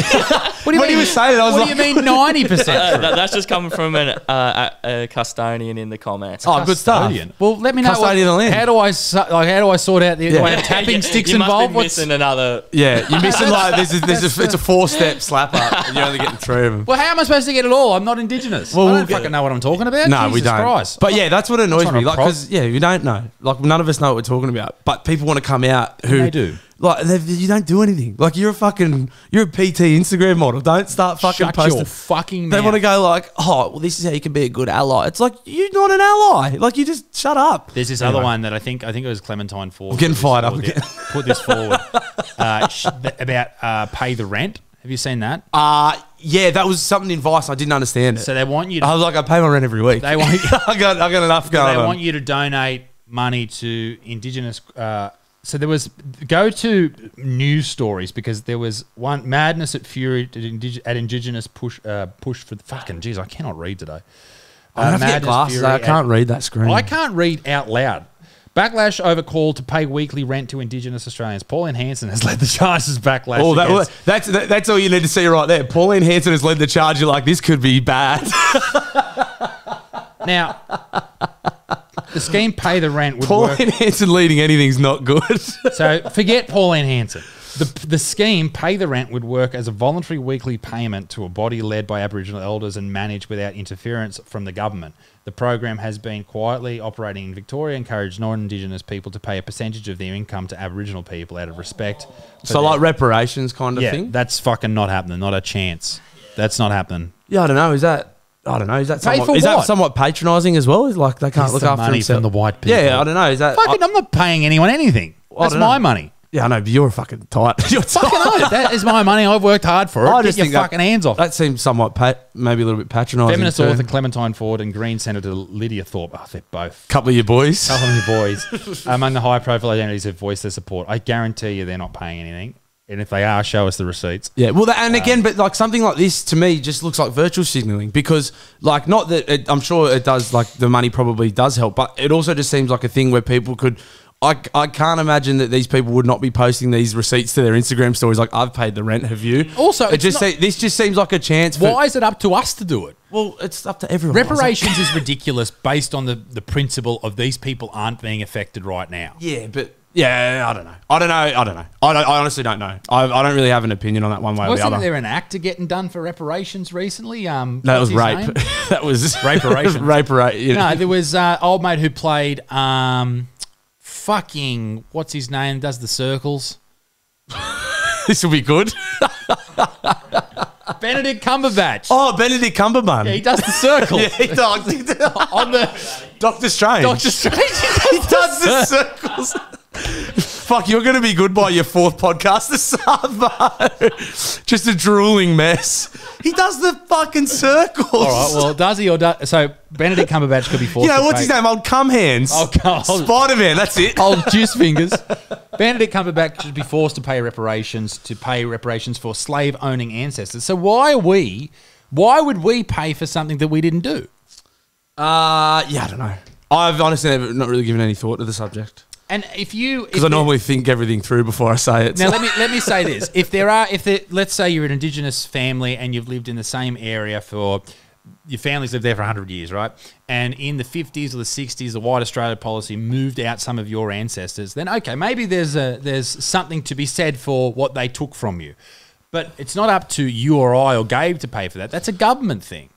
What do When he was saying it, I was what like, do you mean ninety percent Uh, that- that's just coming from an, uh, a, a custodian in the comments. Oh, good stuff. Well, let me know. What, Custodian of the land. how do I so- like? How do I sort out the Yeah. do tapping You- sticks you involved? Be What's- missing another. Yeah, you're missing like this is this is it's a four step slap up, and you're only getting three of them. well, how am I supposed to get it all? I'm not indigenous. Well, I don't get- fucking know what I'm talking about. No, Jesus we don't. Christ. But yeah, that's what annoys me. Like, because yeah, we don't know. Like, none of us know what we're talking about. But people want to come out who they do. Like, you don't do anything. Like, you're a fucking you're a PT Instagram model. Don't start fucking Shut posting. your fucking They mouth. want to go like, oh, well, this is how you can be a good ally. It's like you're not an ally. Like, you just shut up. There's this Anyway. other one that I think I think it was Clementine Ford. I'm getting fired up forward- again. Put this forward uh, sh- about uh, pay the rent. Have you seen that? Uh yeah, that was something in Vice. I didn't understand it. So they want you to I was like, I pay my rent every week. They want- I got I got enough going they on. want you to donate money to indigenous uh, so there was go to news stories because there was one madness at fury at, indig- at indigenous push uh, push for the fucking jeez I cannot read today I have to get glasses. I can't read that screen. I can't read out loud Backlash over call to pay weekly rent to Indigenous Australians. Pauline Hanson has led the charges. Backlash. Oh, that, against- that's that, that's all you need to see right there. Pauline Hanson has led the charge. You're like, this could be bad. now the scheme pay the rent would work. Pauline Hanson leading anything's not good. So forget Pauline Hanson. The, the scheme, Pay the Rent, would work as a voluntary weekly payment to a body led by Aboriginal elders and managed without interference from the government. The program has been quietly operating in Victoria, encouraged non Indigenous people to pay a percentage of their income to Aboriginal people out of respect. so like reparations kind of yeah, thing. that's fucking not happening. Not a chance. That's not happening. yeah, I don't know. Is that I don't know. Is that Pay somewhat, for is that what? somewhat patronising as well? Is like they can't It's look the after money themselves. from the white people. Yeah, I don't know. Is that Fucking, I, I'm not paying anyone anything. I That's don't know. my money. yeah, I know. But you're a fucking tight. You're Fucking tight. That is my money. I've worked hard for it. I Get just your think that- fucking hands off. That seems somewhat pat, maybe a little bit patronising. Feminist too. author Clementine Ford and Green Senator Lydia Thorpe. Oh, they're both. couple of your boys. Couple of your boys among the high-profile identities who've voiced their support. I guarantee you, they're not paying anything. And if they are, show us the receipts. Yeah, well, that, and uh, again, but like something like this to me just looks like virtual signaling because, like, not that it, I'm sure it does, like, the money probably does help, but it also just seems like a thing where people could. I, I can't imagine that these people would not be posting these receipts to their Instagram stories. Like, I've paid the rent. Have you? Also, it just not- se- this just seems like a chance. For, Why is it up to us to do it? Well, it's up to everyone. Reparations is ridiculous based on the, the principle of these people aren't being affected right now. Yeah, but yeah, I don't know. I don't know. I don't know. I, don't, I honestly don't know. I, I don't really have an opinion on that one way or the Wasn't other. there an actor getting done for reparations recently? Um, no, that was rape. that was Raperation. Raperation. You know. No, there was uh, old mate who played um, fucking what's his name? Does the circles? this will be good. Benedict Cumberbatch. Oh, Benedict Cumberbatch. Yeah, he does the circles Yeah, he does. on the Doctor Strange. Doctor Strange. he does the circles. Fuck, you're going to be good by your fourth podcast this summer. Just a drooling mess. He does the fucking circles. All right. Well, does he or does so? Benedict Cumberbatch could be forced. you know, what's his name? Old Cum Hands. Oh, God. Spider Man, that's it. Old juice fingers. Benedict Cumberbatch should be forced to pay reparations to pay reparations for slave owning ancestors. So why are we? Why would we pay for something that we didn't do? Uh, yeah, I don't know. I've honestly never, not really given any thought to the subject. And if you, Because I normally think everything through before I say it. Now let me let me say this: if there are, if there, let's say you're an Indigenous family and you've lived in the same area for your family's lived there for 100 years, right? And in the 50s or the 60s, the White Australia policy moved out some of your ancestors. Then okay, maybe there's a there's something to be said for what they took from you, but it's not up to you or I or Gabe to pay for that. That's a government thing.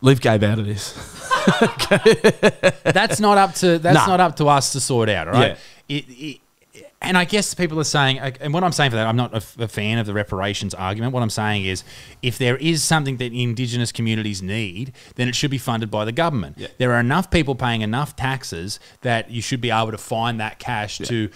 Leave Gabe out of this. That's not up to that's Nah. not up to us to sort out, right? Yeah. It, it, and I guess people are saying, and what I'm saying for that, I'm not a fan of the reparations argument. What I'm saying is, if there is something that Indigenous communities need, then it should be funded by the government. There are enough people paying enough taxes that you should be able to find that cash to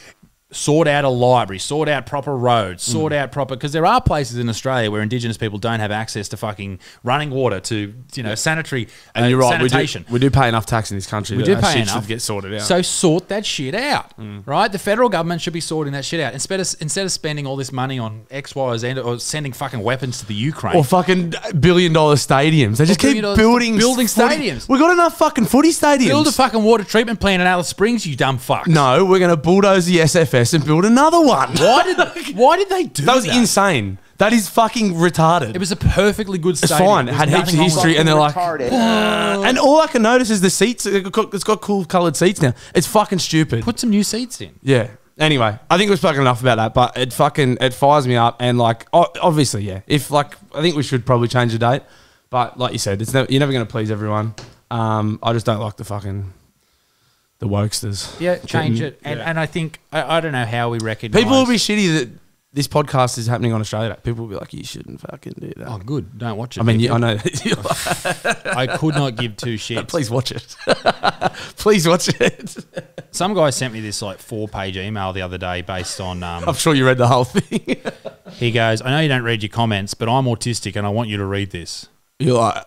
sort out a library, sort out proper roads, Mm. sort out proper because there are places in Australia where Indigenous people don't have access to fucking running water, to you know sanitary And uh, you're right. We do, sanitation. we do pay enough tax in this country. We do pay enough. should get sorted out. Mm. So sort that shit out, right? The federal government should be sorting that shit out instead of instead of spending all this money on X, Y, or Z, or sending fucking weapons to the Ukraine. or fucking billion dollar stadiums. They just keep building building footy- stadiums. We got enough fucking footy stadiums. Build a fucking water treatment plant in Alice Springs, you dumb fuck. no, we're going to bulldoze the SFS and build another one. Why did Why did they do That was that? insane. That is fucking retarded. It was a perfectly good it's stadium. fine. It There had heaps of nothing wrong with history, and they're like, and all I can notice is the seats. It's got, it's got cool coloured seats now. It's fucking stupid. put some new seats in. Yeah. Anyway, I think we've spoken enough about that, but it fucking it fires me up, and like o- obviously, yeah. If like I think we should probably change the date, but like you said, it's never, you're never going to please everyone. Um, I just don't like the fucking the wokesters. Yeah, change Getting- it. And, yeah. and I think I, I don't know how we recognize people will be shitty that this podcast is happening on Australia. People will be like, you shouldn't fucking do that. Oh, good. Don't watch it. I mean, you, I know. I could not give two shits. Please watch it. Please watch it. Some guy sent me this like four page email the other day based on. Um, I'm sure you read the whole thing. he goes, I know you don't read your comments, but I'm autistic and I want you to read this. You're like,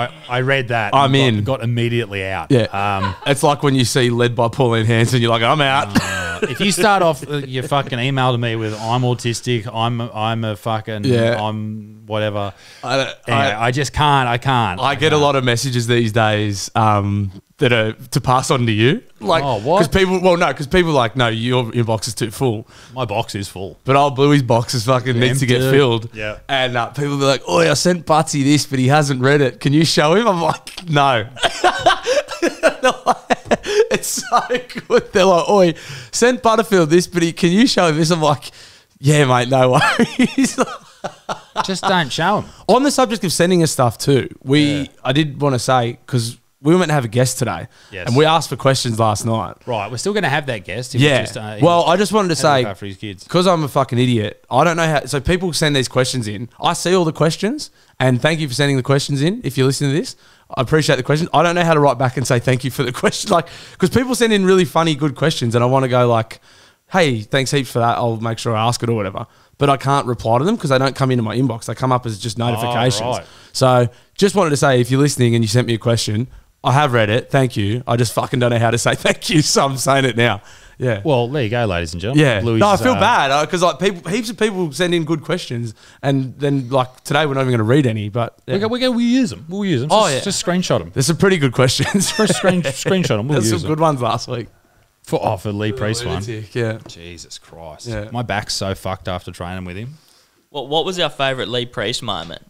I, I read that. I'm and in. Got, got immediately out. yeah. Um, it's like when you see led by Pauline Hanson, you're like, I'm out. uh, if you start off uh, your fucking email to me with I'm autistic, I'm I'm a fucking Yeah. I'm whatever. I, don't- Anyway, I- I, just can't. I can't. I get a can't. lot of messages these days um, that are to pass on to you. Like, Oh, what? Because people, well, no, because people are like, no, your inbox is too full. My box is full. But old Bluey's box is fucking needs to get Empty. filled. Yeah. And uh, people be like, oh, I sent Butsy this, but he hasn't read it. Can you show him? I'm like, no. it's so good. They're like, oi, sent Butterfield this, but he, can you show him this? I'm like, yeah, mate, no worries. Just don't show them. On the subject of sending us stuff too, we I did want to say because we were meant to have a guest today, Yes. and we asked for questions last night. Right, we're still going to have that guest. Yeah. Just, uh, well, I just wanted to had to look say after his kids. because I'm a fucking idiot. I don't know how. So people send these questions in. I see all the questions, and thank you for sending the questions in. If you're listening to this, I appreciate the questions. I don't know how to write back and say thank you for the question, like because people send in really funny, good questions, and I want to go like, "Hey, thanks heaps for that. I'll make sure I ask it or whatever." But I can't reply to them because they don't come into my inbox. They come up as just notifications. right. So just wanted to say, if you're listening and you sent me a question, I have read it. Thank you. I just fucking don't know how to say thank you, so I'm saying it now. Yeah. Well, there you go, ladies and gentlemen. Yeah. Bluey's, no, I feel uh, bad because like people, heaps of people send in good questions, and then like today we're not even going to read any, but yeah. We go, we go, we'll use them. We'll use them. Oh, just, yeah. just screenshot them. there's some pretty good questions. First screen, screenshot them. We'll There's use some them. good ones last week. For, oh, for Lee Priest one. Yeah. Jesus Christ. Yeah. My back's so fucked after training with him. What, what was our favourite Lee Priest moment?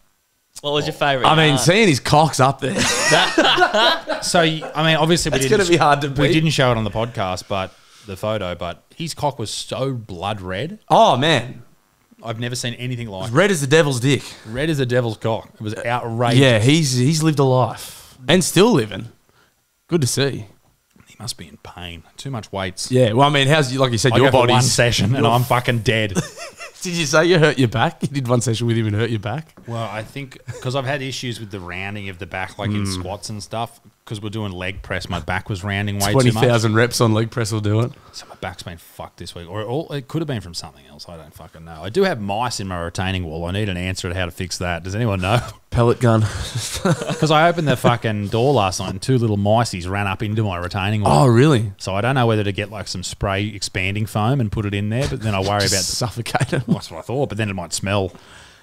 What was your favourite? I mean, yarn? seeing his cocks up there. So, y- I mean, obviously, we It's didn't, gonna be hard to We beat. didn't show it on the podcast, but the photo, but his cock was so blood red. oh man, I've never seen anything like it. red as the devil's dick. Red as a devil's cock. It was uh, outrageous. Yeah, he's he's lived a life and still living. Good to see. Must be in pain. Too much weights. Yeah, well, I mean, how's like you said, I your go for body? one session and I'm fucking dead. Did you say you hurt your back? You did one session with him and hurt your back. well, I think because I've had issues with the rounding of the back, like in hmm. squats and stuff. Because we're doing leg press, my back was rounding way Twenty too much. thousand reps on leg press will do it. So my back's been fucked this week, or all, it could have been from something else. I don't fucking know. I do have mice in my retaining wall. I need an answer to how to fix that. Does anyone know? Pellet gun. Because I opened the fucking door last night and two little mices ran up into my retaining wall. Oh, really? So I don't know whether to get like some spray expanding foam and put it in there, but then I worry about the, suffocate him. that's what I thought. But then it might smell.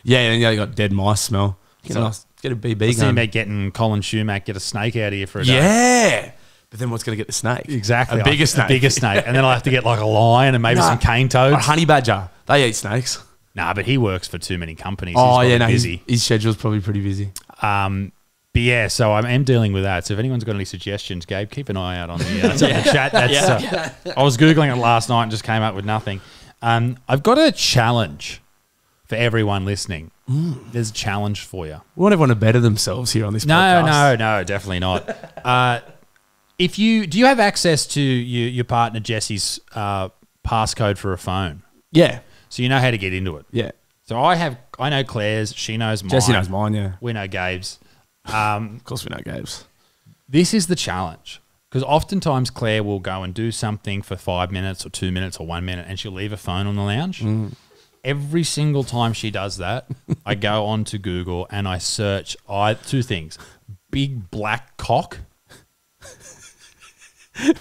Yeah, yeah, you got dead mice smell. So- nice, get a BB Thinking gun. about getting Colin Schumack get a snake out of here for a day. Yeah, but then what's going to get the snake? Exactly. a bigger A snake. bigger snake. And then I'll have to get like a lion and maybe Nah. some cane toads. A honey badger. They eat snakes. Nah, but he works for too many companies. Oh He's yeah, no, his, busy. his schedule's probably pretty busy. Um, but yeah, so I am dealing with that. So if anyone's got any suggestions, Gabe, keep an eye out on the, uh, on the chat. That's, uh, I was googling it last night and just came up with nothing. Um, I've got a challenge for everyone listening. There's a challenge for you. We want everyone to better themselves here on this No, podcast. no, no, definitely not. uh, if you do, you have access to your, your partner Jesse's uh, passcode for a phone, Yeah, so you know how to get into it. yeah. So I have, I know Claire's, she knows mine. Jesse knows mine. Yeah, We know Gabe's. Um, of course we know Gabe's. this is the challenge because oftentimes Claire will go and do something for five minutes or two minutes or one minute, and she'll leave a phone on the lounge. Every single time she does that, I go onto Google and I search I two things: big black cock.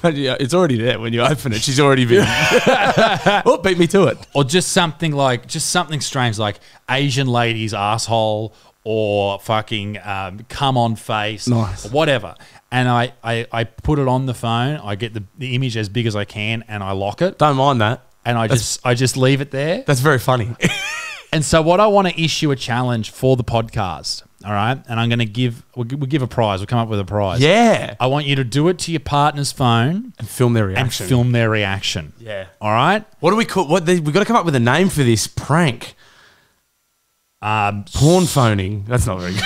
But yeah, it's already there when you open it. She's already been. oh, beat me to it. or just something like just something strange like Asian lady's asshole or fucking um, come on face Nice. or whatever. And I, I, I put it on the phone. I get the, the image as big as I can and I lock it Don't mind that. And I just I just leave it there. That's very funny. And so what I want to issue a challenge for the podcast. All right, and I'm going to give we'll, we'll give a prize. We'll come up with a prize. yeah. I want you to do it to your partner's phone And film their and reaction. film their reaction. Yeah. All right. What do we call? What we got to come up with a name for this prank. Um, Porn phoning. That's not very good.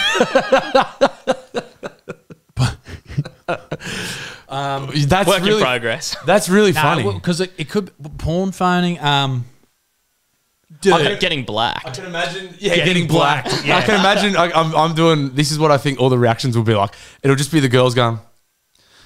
um, that's Work in really progress. that's really funny. because it, it could porn phoning. Um, I'm getting black. I can imagine, yeah, Getting getting, black. black, yeah. I can imagine. I, I'm, I'm doing. This is what I think all the reactions will be like. It'll just be the girls going,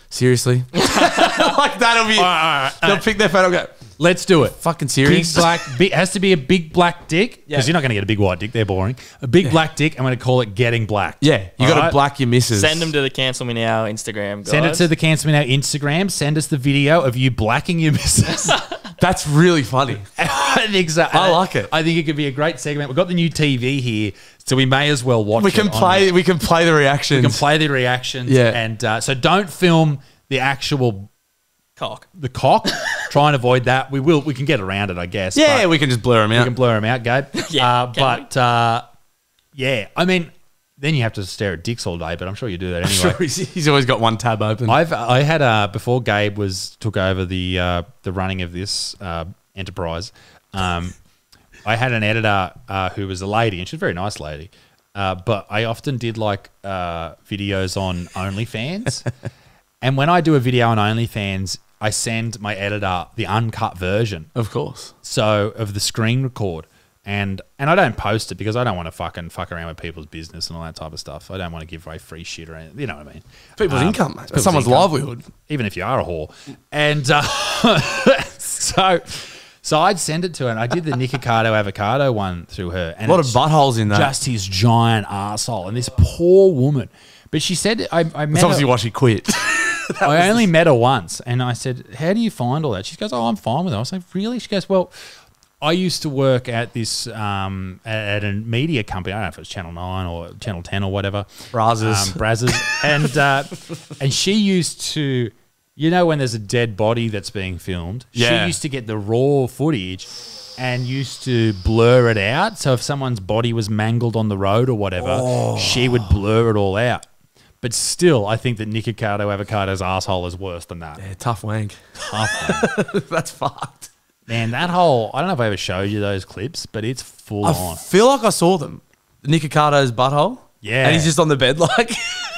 seriously, like that'll be. all right they'll pick their phone. and go, Let's do it. fucking serious. Big black. Big, has to be a big black dick because Yeah. you're not going to get a big white dick. They're boring. A big black dick. I'm going to call it getting black. Yeah, you got to right? black your misses. Send them to the Cancel Me Now Instagram. Guys. Send it to the Cancel Me Now Instagram. Send us the video of you blacking your missus. That's really funny. I think so. I like it. I think it could be a great segment. We've got the new TV here, so we may as well watch. We can it on play. the- We can play the reactions. we can play the reactions. Yeah. and uh, so don't film the actual cock. the cock. Try and avoid that. We will. We can get around it, I guess. Yeah, but- we can just blur them out. We can blur them out, Gabe. Yeah, uh, but uh, yeah, I mean, then you have to stare at dicks all day. But I'm sure you do that anyway. Sure, he's, he's always got one tab open. I've I had uh, before Gabe was took over the uh, the running of this uh, enterprise. Um, I had an editor uh, who was a lady, and she's a very nice lady. Uh, but I often did like uh, videos on OnlyFans, and when I do a video on OnlyFans, I send my editor the uncut version of course. so of the screen record and and I don't post it because I don't want to fucking fuck around with people's business and all that type of stuff. I don't want to give away free shit or anything. You know what I mean? People's Um, income, mate. people's Someone's income. livelihood. even if you are a whore. And uh, so so I'd send it to her and I did the Nikocado Avocado one through her. And A lot of buttholes in that. Just his giant asshole and this poor woman. But she said I, I met That's obviously her- why she quit. I only met her once, and I said, "How do you find all that?" She goes, "Oh, I'm fine with it." I was like, "Really?" She goes, "Well." I used to work at this um, at a media company. I don't know if it was Channel Nine or Channel Ten or whatever. Brazzers. um, Brazzers, and uh, and she used to, you know, when there's a dead body that's being filmed, Yeah. she used to get the raw footage and used to blur it out. So if someone's body was mangled on the road or whatever, Oh. she would blur it all out. But still, I think that Nikocado Avocado's asshole is worse than that. Yeah, tough wank. Tough, That's fucked. Man, that whole I don't know if I ever showed you those clips, but it's full I on. I feel like I saw them. Nikocado's butthole. Yeah. And he's just on the bed like.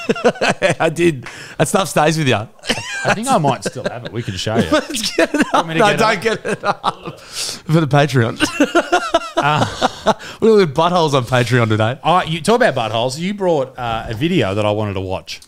I did. That stuff stays with you. I think I might still have it. We can show you. Let's get it up. No, get don't up? get it up. For the Patreon. Ah. We're doing buttholes on Patreon today. Oh, you talk about buttholes. You brought uh, a video that I wanted to watch.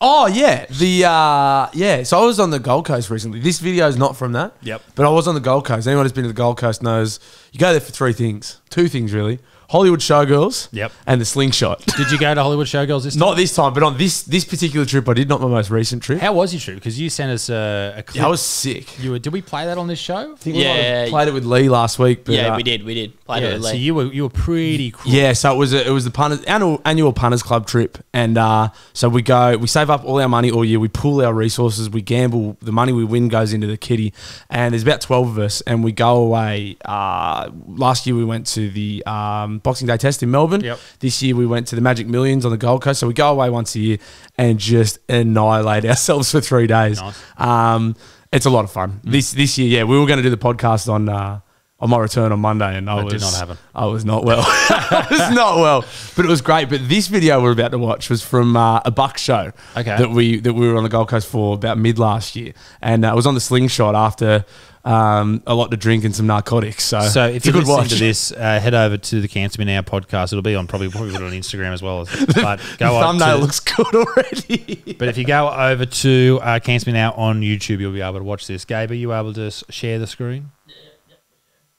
Oh yeah, the uh, yeah. So I was on the Gold Coast recently. This video is not from that. Yep. But I was on the Gold Coast. Anyone who's been to the Gold Coast knows you go there for three things, two things really: Hollywood Showgirls. Yep. And the Slingshot. Did you go to Hollywood Showgirls this time? not this time, but on this this particular trip, I did. Not my most recent trip. How was your trip? Because you sent us a, a clip. Yeah, I was sick. you were, did we play that on this show? I think we might have Yeah. played it with Lee last week. But, yeah, uh, we did. We did. Played Yeah, it with so Lee. you were you were pretty cool. Yeah, so it was a, it was the punters, annual annual punters club trip, and uh, so we go we save up all our money all year. We pool our resources. We gamble. The money we win goes into the kitty, and there's about twelve of us, and we go away. Uh, last year we went to the um, Boxing Day Test in Melbourne. Yep. This year we went to the Magic Millions on the Gold Coast. So we go away once a year and just annihilate ourselves for three days. Nice. Um, it's a lot of fun. This this year, yeah, we were going to do the podcast on. Uh, on my return on Monday, and I That was did not happen. I was not well. I was not well, but it was great. But this video we're about to watch was from uh, a buck show Okay. that we that we were on the Gold Coast for about mid last year, and uh, it was on the slingshot after um, a lot to drink and some narcotics. So, So if it's you're a good listening watch. to this, uh, head over to the Cancel Me Now podcast. It'll be on probably probably put it on Instagram as well. But the go on. thumbnail to- looks good already. But if you go over to uh, Cancel Me Now on YouTube, you'll be able to watch this. Gabe, are you able to share the screen?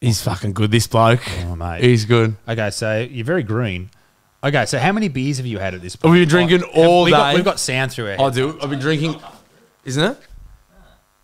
He's fucking good. This bloke, Oh, mate. he's good. Okay, so you're very green. Okay, so how many beers have you had at this point? We've been drinking all we've Got, day? we've got sound through our I do. I've been drinking. Isn't it?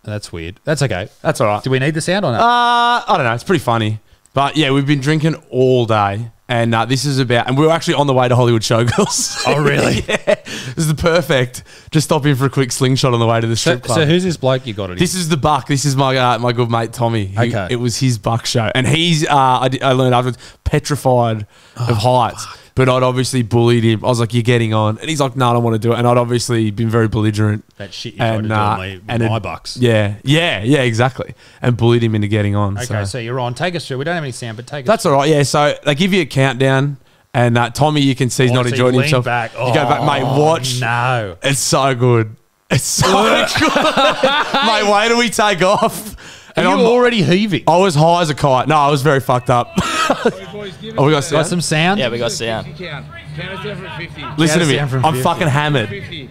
That's weird. That's okay. That's all right. Do we need the sound on it? Uh, I don't know. It's pretty funny. But yeah, we've been drinking all day. And uh, this is about, and we were actually on the way to Hollywood Showgirls. Oh, really? yeah. This is the perfect. Just stop in for a quick slingshot on the way to the so, strip club. so who's this bloke you got it? this is the buck. This is my uh, my good mate Tommy. He- Okay. It was his buck show. And he's, uh, I, I learned afterwards, petrified Oh, of heights. But I'd obviously bullied him. I was like, you're getting on. And he's like, no, I don't want to do it. And I'd obviously been very belligerent. that shit you tried to And, do uh, my, and my it- bucks. Yeah, yeah, yeah, exactly. And bullied him into getting on. Okay, so. you're on. Take us through. We don't have any sound, but take us. That's all right. Yeah. So they give you a countdown, and uh, Tommy, you can see he's Oh, not so you enjoying himself. Back. You go back, mate. Oh, Watch. No. It's so good. It's so good, mate. Wait till we take off. Are And you I'm, already heaving? I was high as a kite. No, I was very fucked up. oh, we got Got some sound? Yeah, we got sound. Count. Count us down from 50. Listen to me. us down I'm fucking hammered. 50.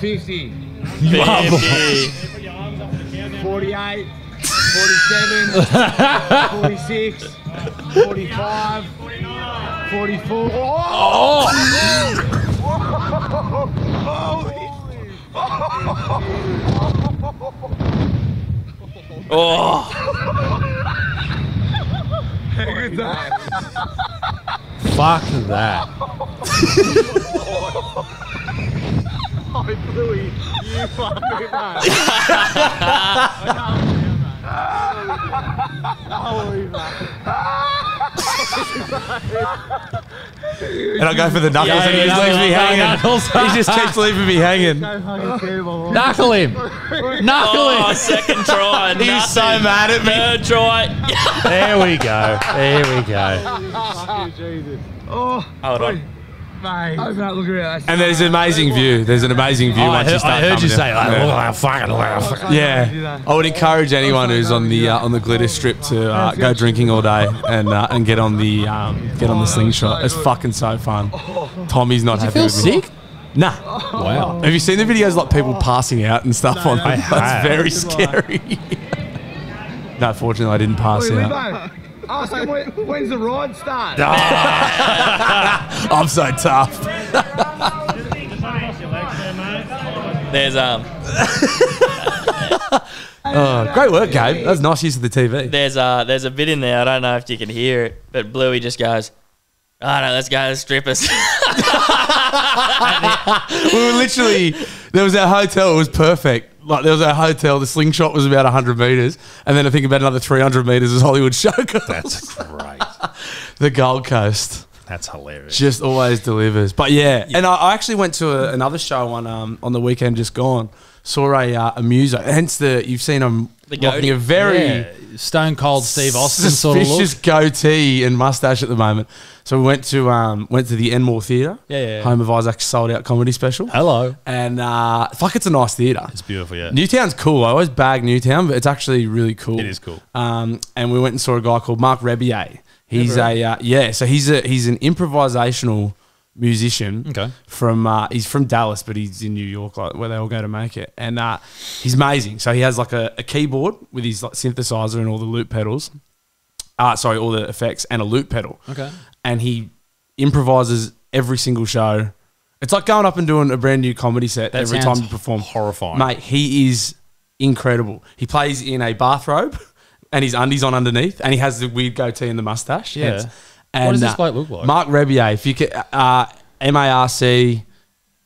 50. You are. 48. 47. 46. 45. 44. Oh! Oh, Fuck that. oh, Bluey, you fucking man. And I go for the knuckles, Yeah, and he just leaves me yeah, hanging. knuckles. he just keeps leaving me hanging. So fucking terrible. Knuckle him. Knuckle oh him. second try. He's so nothing. mad at me. Third try. There we go. There we go. Fucking Jesus. Oh, Hold on. Mate. Open up, look around. And there's an amazing view. There's an amazing view Oh, I once you heard, start I heard you say, in. like, Yeah. look at fucking, look at fucking. Yeah, I would encourage anyone who's on the uh, on the glitter strip to uh, go drinking all day and uh, and get on the um, get on the slingshot. It's fucking so fun. Tommy's not happy feel with me. sick? Nah. Wow. Have you seen the videos like people passing out and stuff on? I them? have. That's very scary. no, fortunately, I didn't pass Oi, out. Limbo, ask him when, when's the ride start? I'm so tough. There's um Oh, great work, Gabe. That's nice use of the TV. there's uh there's a bit in there. I don't know if you can hear it, but Bluey just goes, "Oh no, let's go to the strippers." we were literally there was our hotel. It was perfect. Like there was a hotel. The slingshot was about hundred meters, and then I think about another three hundred meters is Hollywood Showgirls. That's great. the Gold Coast That's hilarious. just always delivers. But yeah, and I, I actually went to a, another show on um on the weekend just gone. Saw a uh, a muso. Hence the you've seen him The rocking goatee. a very. Yeah, Stone Cold Steve Austin sort of suspicious look. goatee and mustache at the moment. So we went to um went to the Enmore Theatre, Yeah, yeah. home of Isaac's sold out comedy special, Hello. and uh, fuck, it's a nice theatre. It's beautiful, yeah. Newtown's cool. I always bag Newtown, but it's actually really cool. It is cool. Um, and we went and saw a guy called Marc Rebillet. He's Never a uh, yeah, so he's a he's an improvisational musician. Okay. From uh, he's from Dallas, but he's in New York, like where they all go to make it. And uh, he's amazing. So he has like a, a keyboard with his like, synthesizer and all the loop pedals. Uh, sorry, all the effects and a loop pedal. Okay. And he improvises every single show. It's like going up and doing a brand new comedy set That every time you perform. horrifying. Mate, he is incredible. He plays in a bathrobe and his undies on underneath, and he has the weird goatee and the mustache. Yeah. Hence- What does this uh, bloke look like? Marc Rebillet. If you could, uh, M A R C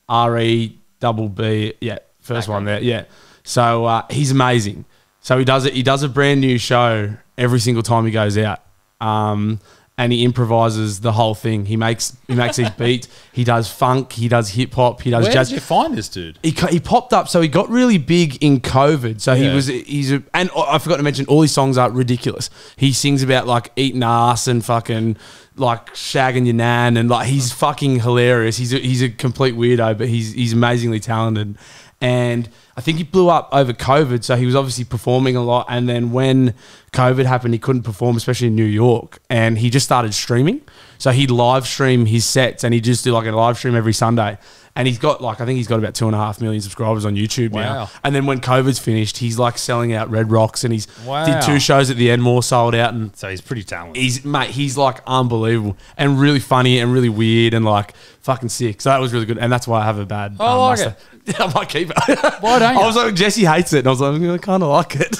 R E double B. Yeah, first one there. Yeah. So uh, he's amazing. So he does it. He does a brand new show every single time he goes out. Um, and he improvises the whole thing. He makes he makes these beats. He does funk. He does hip hop. He does Where jazz did you find this dude? he, he popped up, so he got really big in COVID. So he was he's a, and I forgot to mention all his songs are ridiculous. He sings about like eating ass and fucking like shagging your nan and like he's fucking hilarious. He's a, he's a complete weirdo, but he's he's amazingly talented. And I think he blew up over COVID, so he was obviously performing a lot. And then when COVID happened, he couldn't perform, especially in New York, and he just started streaming. So he'd live stream his sets, and he'd just do like a live stream every Sunday. And he's got like I think he's got about two and a half million subscribers on YouTube Wow. now. And then when COVID's finished, he's like selling out Red Rocks, and he's Wow. did two shows at the Enmore, sold out, and So he's pretty talented. he's mate, he's like unbelievable and really funny and really weird and like fucking sick. So that was really good, and that's why I have a bad. Oh, I uh, like mustache. I might keep it. Why don't you? I was like, Jesse hates it, and I was like, I kind of like it.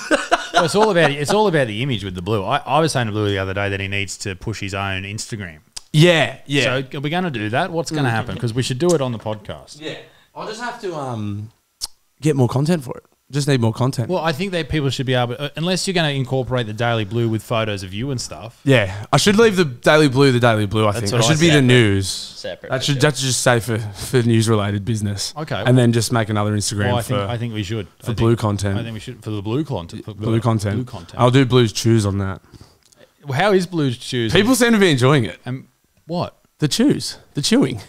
Well, it's all about it's all about the image with the blue. I, I was saying to Blue the other day that he needs to push his own Instagram. yeah, yeah, So are we going to do that? What's going to happen? Because we should do it on the podcast. yeah. I'll just have to um get more content for it. Just need more content. Well, I think that people should be able, uh, unless you're going to incorporate the Daily Blue with photos of you and stuff. yeah, I should leave the Daily Blue the Daily Blue. I That's think I what I should be the said. news. Separate. That should that should just say for for news related business. Okay. and then just make another Instagram Well, I for think I think we should I for think- blue content. I think we should for the blue content. For blue content. Blue content. I'll do blues chews on that. How is Blue's choose? People seem to be enjoying it. and what? The chews, the chewing.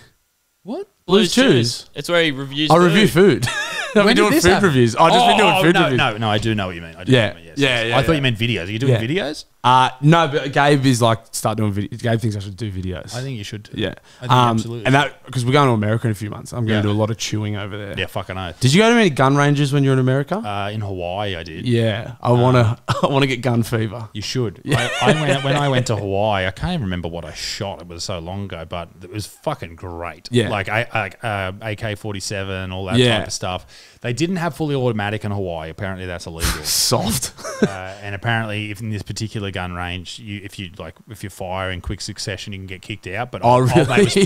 What? Blues chews. It's where he reviews. I review food. I've been doing food happen? reviews. I've just been oh, doing Oh, food no, reviews. No, no, I do know what you mean. I do Yeah. know what you mean, yes, Yeah, yes. yeah, I thought yeah. you meant videos. Are you doing videos? Uh, no, but Gabe is like start doing videos. Gabe thinks I should do videos. I think you should. Too. yeah. I think um, absolutely. And that because we're going to America in a few months. I'm going Yeah. to do a lot of chewing over there. Yeah, fucking oath. Did you go to any gun ranges when you were in America? Uh, in Hawaii, I did. yeah, I want to. I want to get gun fever. You should. I, I went, when I went to Hawaii, I can't even remember what I shot. It was so long ago, but it was fucking great. Yeah. like I, like uh, AK forty seven, all that Yeah. type of stuff. They didn't have fully automatic in Hawaii. Apparently, that's illegal. Soft. uh, and apparently, if in this particular gun range, you if you like if you fire in quick succession, you can get kicked out. But Oh, old, old, mate was,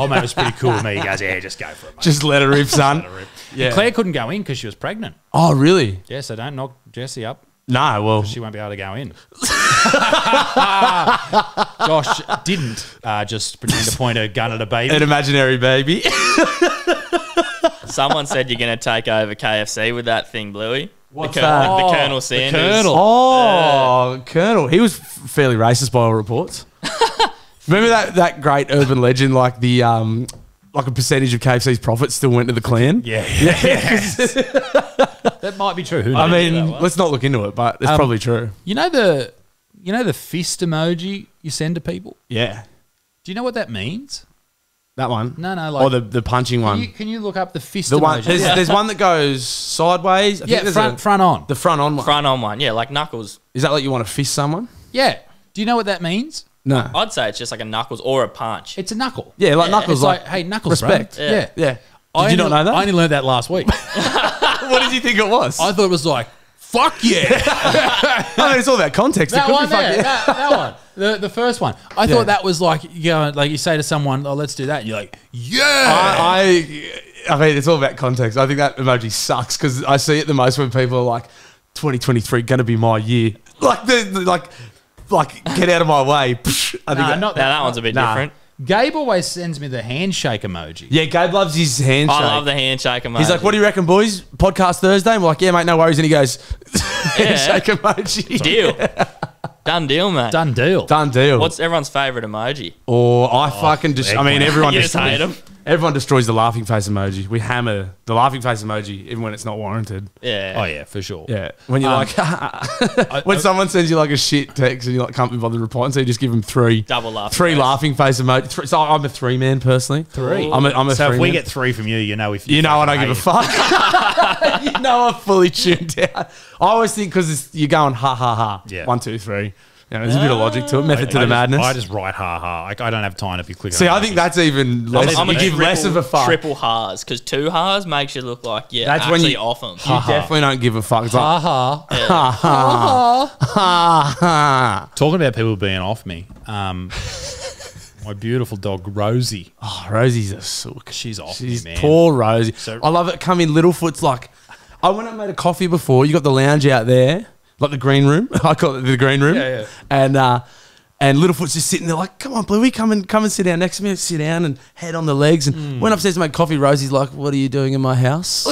old mate was pretty cool with me. He goes, "Yeah, just go for it, mate." just let her rip, son. Let it rip. Yeah. Claire couldn't go in because she was pregnant. Oh, really? Yeah, so don't knock Jesse up. No. Well, She won't be able to go in. Josh didn't uh, just pretend to point a gun at a baby. an imaginary baby. Someone said you're going to take over KFC with that thing, Bluey. What's the, Col- that? the Oh, Colonel the Sanders. Colonel. Oh, Colonel. He was fairly racist by all reports. Remember that, that great urban legend, like the um, like a percentage of KFC's profits still went to the Klan. yeah, yeah. that might be true. Who knows? I that mean, let's not look into it, but it's Um, probably true. you know the, you know the fist emoji you send to people. Yeah, Do you know what that means? That one. No, no. Like, or the the punching can one. you, can you look up the fist the emoji? one. There's, yeah, there's one that goes sideways. I yeah there's front a- front on. the front on one. Front on one. Yeah, like Knuckles. Is that like you want to fist someone? Yeah. Do you know what that means? No. I'd say it's just like a Knuckles or a punch. It's a knuckle. Yeah, like Yeah, knuckles. It's like, Like, hey, knuckles, bro. respect. Yeah. Yeah. yeah. I you not know that? I only learned that last week. what did you think it was? I thought it was like, fuck yeah. I mean, it's all about context. It that could one be fuck there, yeah. that, that one. The, the first one. I Yeah. thought that was like, you know, like you say to someone, oh, let's do that. And you're like, yeah. I, I, I mean, it's all about context. I think that emoji sucks because I see it the most when people are like, "2023 going to be my year." Like the, the- like, like get out of my way. I think Nah, that- not Now that. that one's a bit Nah. different. Gabe always sends me the handshake emoji. yeah, Gabe loves his handshake. I love the handshake emoji. He's like, "What do you reckon, boys? Podcast Thursday." And we're like, "Yeah, mate, no worries." And he goes, Yeah. "Handshake emoji." Deal. Done deal, mate. Done deal. Done deal. What's everyone's favourite emoji? or I fucking just. I mean, everyone You just destroys- hate 'em? Everyone destroys the laughing face emoji. We hammer the laughing face emoji even when it's not warranted. Yeah. Oh, yeah, for sure. Yeah, when you're Um, like, when someone sends you like a shit text and you like can't be bothered replying, so you just give them three, Double laughing three face. laughing face emoji. Three, so I'm a three man personally. Three. I'm a, I'm a so three if we man. get three from you, you know if you You know I don't fucking give a fuck. you know I'm fully tuned out. I always think because you're going ha ha ha. Yeah. One two three. You know, there's a bit of logic to it. it. Method to I the just- madness. I just write ha ha. Like, I don't have time to be clicking. See, on I think that's even less. I'm you a give less of a fuck. Triple ha's because two ha's makes you look like yeah, That's that's when you- off them. You definitely don't give a fuck. It's like, ha ha. ha ha ha ha. Talking about people being off me, um, my beautiful dog Rosie, Oh, Rosie's a sook. she's off She's me, man. poor Rosie. So- I love it. Come in, Littlefoot's like, I went and made a coffee before. You got the lounge out there, like the green room. I call it the green room. Yeah, yeah. And uh, and Littlefoot's just sitting there like, come on, Bluey, come and come and sit down next to me. Sit down and head on the legs. And Hmm. went upstairs to make coffee. Rosie's like, what are you doing in my house?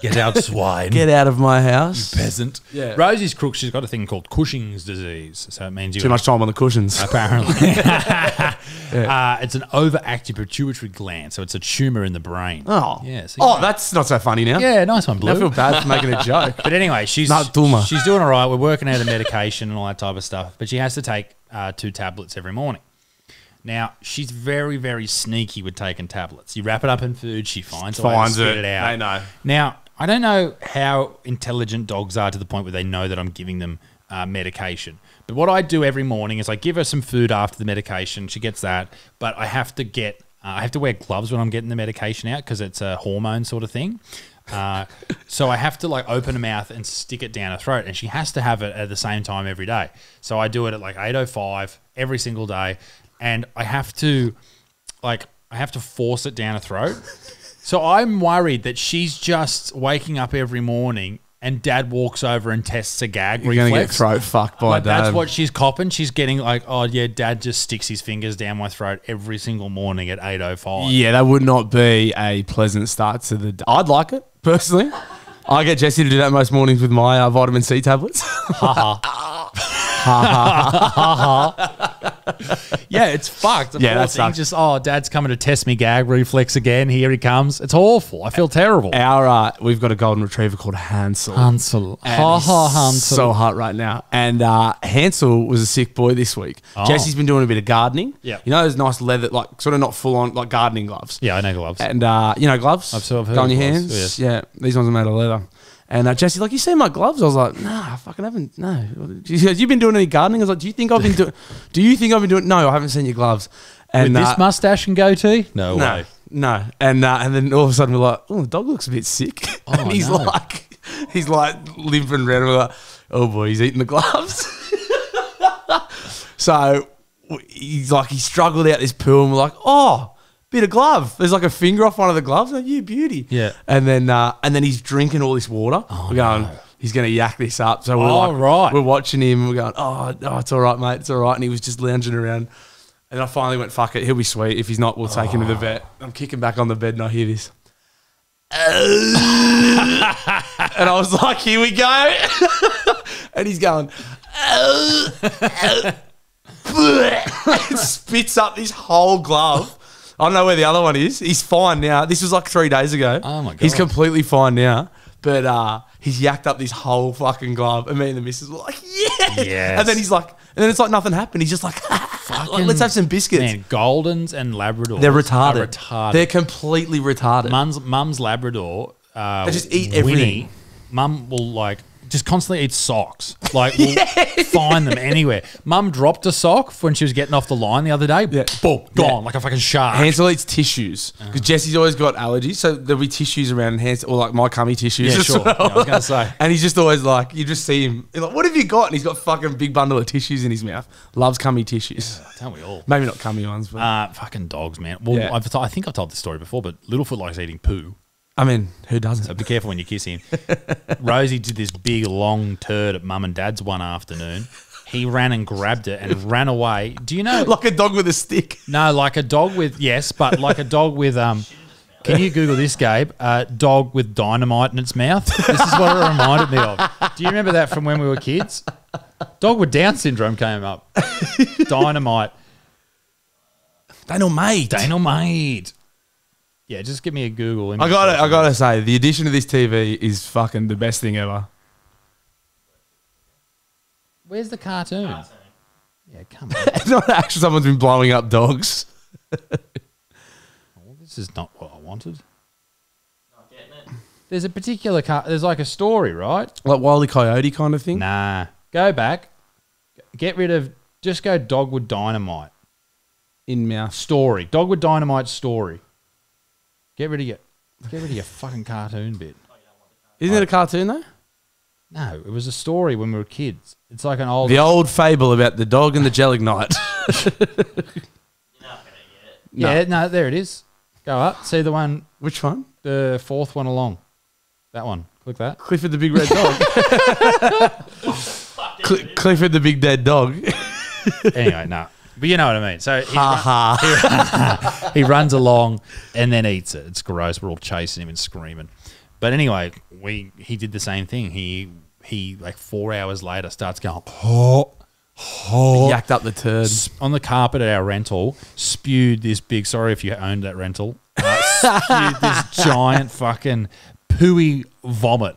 Get out, swine. Get out of my house. You peasant. Yeah. Rosie's crook. She's got a thing called Cushing's disease, so it means you Too much time on the cushions. apparently. uh, it's an overactive pituitary gland, so it's a tumor in the brain. Oh, yeah. So oh, that's not so funny now. yeah, nice one, Blue. I feel bad for making a joke. But anyway, she's Not Duma. she's doing all right. We're working out the medication and all that type of stuff. But she has to take uh, two tablets every morning. Now she's very very sneaky with taking tablets. You wrap it up in food, she finds a way to Finds spit it. it out. They know. Now I don't know how intelligent dogs are to the point where they know that I'm giving them uh, medication. But what I do every morning is I give her some food after the medication. She gets that, but I have to get uh, I have to wear gloves when I'm getting the medication out because it's a hormone sort of thing. Uh, so I have to like open her mouth and stick it down her throat, and she has to have it at the same time every day. So I do it at like eight oh five every single day, and I have to like I have to force it down her throat. So I'm worried that she's just waking up every morning and dad walks over and tests a gag You're going to get throat fucked by Like, dad. that's what she's copping. She's getting like, oh yeah, dad just sticks his fingers down my throat every single morning at 8.05. Yeah, that would not be a pleasant start to the day. I'd like it, personally. I get Jesse to do that most mornings with my uh, vitamin C tablets. Yeah, it's fucked. The Yeah, that thing sucks. Just oh, dad's coming to test me gag reflex again. Here he comes. It's awful. I feel terrible. Our uh, we've got a golden retriever called Hansel. Hansel. Ha ha Hansel. So hot right now. And uh, Hansel was a sick boy this week. Oh. Jesse's been doing a bit of gardening. Yeah. You know those nice leather, like sort of not full on, like gardening gloves. yeah, I know gloves. And uh, you know gloves. I've sort of heard Go on your gloves, hands. yes. Yeah, these ones are made of leather. And uh, Jesse's like, you see my gloves? I was like, nah, I fucking haven't. No. She goes, you been doing any gardening? I was like, do you think I've been doing? Do you think I've been doing? No, I haven't seen your gloves. And With this uh, mustache and goatee? No, no, way. no. And uh, and then all of a sudden we're like, oh, the dog looks a bit sick. Oh, and he's no. like, he's like limping around. We're like, oh boy, he's eating the gloves. so he's like, he struggled out this pool, and we're like, oh, bit of glove. There's like a finger off one of the gloves. Like, you beauty. Yeah. And then uh, and then he's drinking all this water. we're going. He's going to yak this up. So we're Oh, like, right. we're watching him. We're going, oh, oh, it's all right, mate. It's all right. And he was just lounging around. And I finally went, fuck it, he'll be sweet. If he's not, we'll take him to the vet. I'm kicking back on the bed and I hear this. and I was like, here we go. and he's going, spits up this whole glove. I don't know where the other one is. He's fine now. This was like three days ago. Oh my god. He's completely fine now. But uh, he's yacked up this whole fucking glove. And me and the missus were like, yeah. Yes. And then he's like, and then it's like nothing happened. He's just like, like, let's have some biscuits. Man, Goldens and Labradors. They're retarded. Retarded. They're completely retarded. Mum's, mum's Labrador. Uh, They just eat Winnie, everything. Mum will like just constantly eats socks. Like, we'll find them anywhere. Mum dropped a sock when she was getting off the line the other day. Yeah. Boom, gone like a fucking shark. Hansel eats tissues Uh-huh. because Jesse's always got allergies, so there'll be tissues around Hansel, or like my cummy tissues. Yeah, as sure. well. Yeah, I was gonna say. and he's just always like, you just see him, you're like, what have you got? And he's got fucking big bundle of tissues in his mouth. Loves cummy tissues. Don't we all? Maybe not cummy ones, but Uh, fucking dogs, man. Well, Yeah. I've, I think I've told this story before, but Littlefoot likes eating poo. I mean, who doesn't? So be careful when you kiss him. Rosie did this big long turd at mum and dad's one afternoon. He ran and grabbed it and ran away. Do you know? like a dog with a stick. No, like a dog with yes, but like a dog with um. Can you Google this, Gabe? Uh, dog with dynamite in its mouth. This is what it reminded me of. Do you remember that from when we were kids? Dog with Down syndrome came up. Dynamite. Dynamite. Dynamite. Yeah, just give me a Google. I gotta, I gotta say, the addition to this TV is fucking the best thing ever. Where's the cartoon? Yeah, come on. It's not actually someone's been blowing up dogs. Oh, this is not what I wanted. Not getting it. There's a particular car. There's like a story, right? Like Wile E. Coyote kind of thing. Nah. Go back. Get rid of. Just go Dogwood Dynamite In mouth. story. Dogwood Dynamite story. Get rid of your. Get rid of your fucking cartoon bit. Isn't it a cartoon though? No, it was a story when we were kids. It's like an old. The old fable about the dog and the Gelignite. yeah, no, there it is. Go up. See the one, Which one? the fourth one along. That one. Click that. Clifford the big red dog. Cl- Clifford the big dead dog. Anyway, no. But you know what I mean. So he, Ha ha. he runs along and then eats it. It's gross. We're all chasing him and screaming. But anyway, we he did the same thing. He he like four hours later starts going oh, oh, Yacked up the turd. on the carpet at our rental. Spewed this big. Sorry if you owned that rental. Uh, spewed this giant fucking pooey vomit.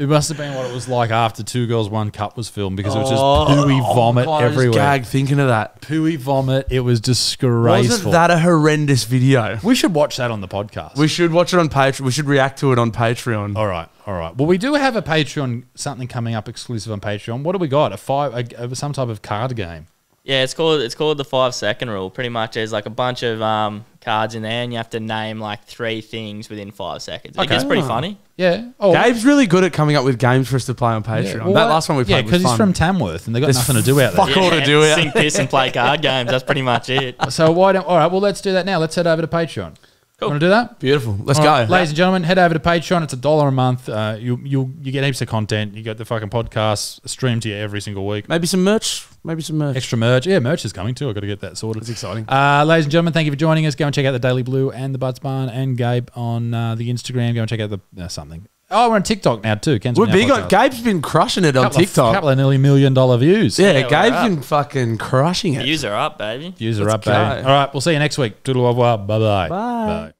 It must have been what it was like after Two Girls One Cup was filmed because it was just oh, pooey vomit God, I just everywhere. gagged thinking of that. Pooey vomit. It was disgraceful. Wasn't that a horrendous video? We should watch that on the podcast. We should watch it on Patreon. We should react to it on Patreon. all right, all right. Well, we do have a Patreon something coming up exclusive on Patreon. What do we got? A five, a, a- some type of card game. Yeah, it's called it's called the five second rule. Pretty much, there's like a bunch of um, cards in there, and you have to name like three things within five seconds. It Okay. gets pretty funny. Yeah. Oh, Gabe's really good at coming up with games for us to play on yeah. Patreon. Well, that last one we played Yeah, played because he's from Tamworth and they got There's nothing to do out there. fuck all to do it. Sing piss and play card games. That's pretty much it. So why don't? All right. Well, let's do that now. Let's head over to Patreon. Cool. Want to do that? Beautiful. Let's All go. right, ladies and gentlemen. Head over to Patreon. It's a dollar a month. Uh, you you you get heaps of content. You get the fucking podcast streamed to you every single week. Maybe some merch. Maybe some merch. Extra merch. Yeah, merch is coming too. I've got to get that sorted. It's exciting. Uh, ladies and gentlemen, thank you for joining us. Go and check out the Daily Blue and the Butts Barn and Gabe on uh, the Instagram. Go and check out the uh, something. Oh, we're on TikTok now too. Ken's We're Now big on. Gabe's been crushing it on couple TikTok. Of, couple of nearly million dollar views. yeah, Yeah, we're been fucking crushing it. Views are up, baby. Views are Let's up, baby. All right, we'll see you next week. Toodle au revoir. Bye-bye. Bye. Bye.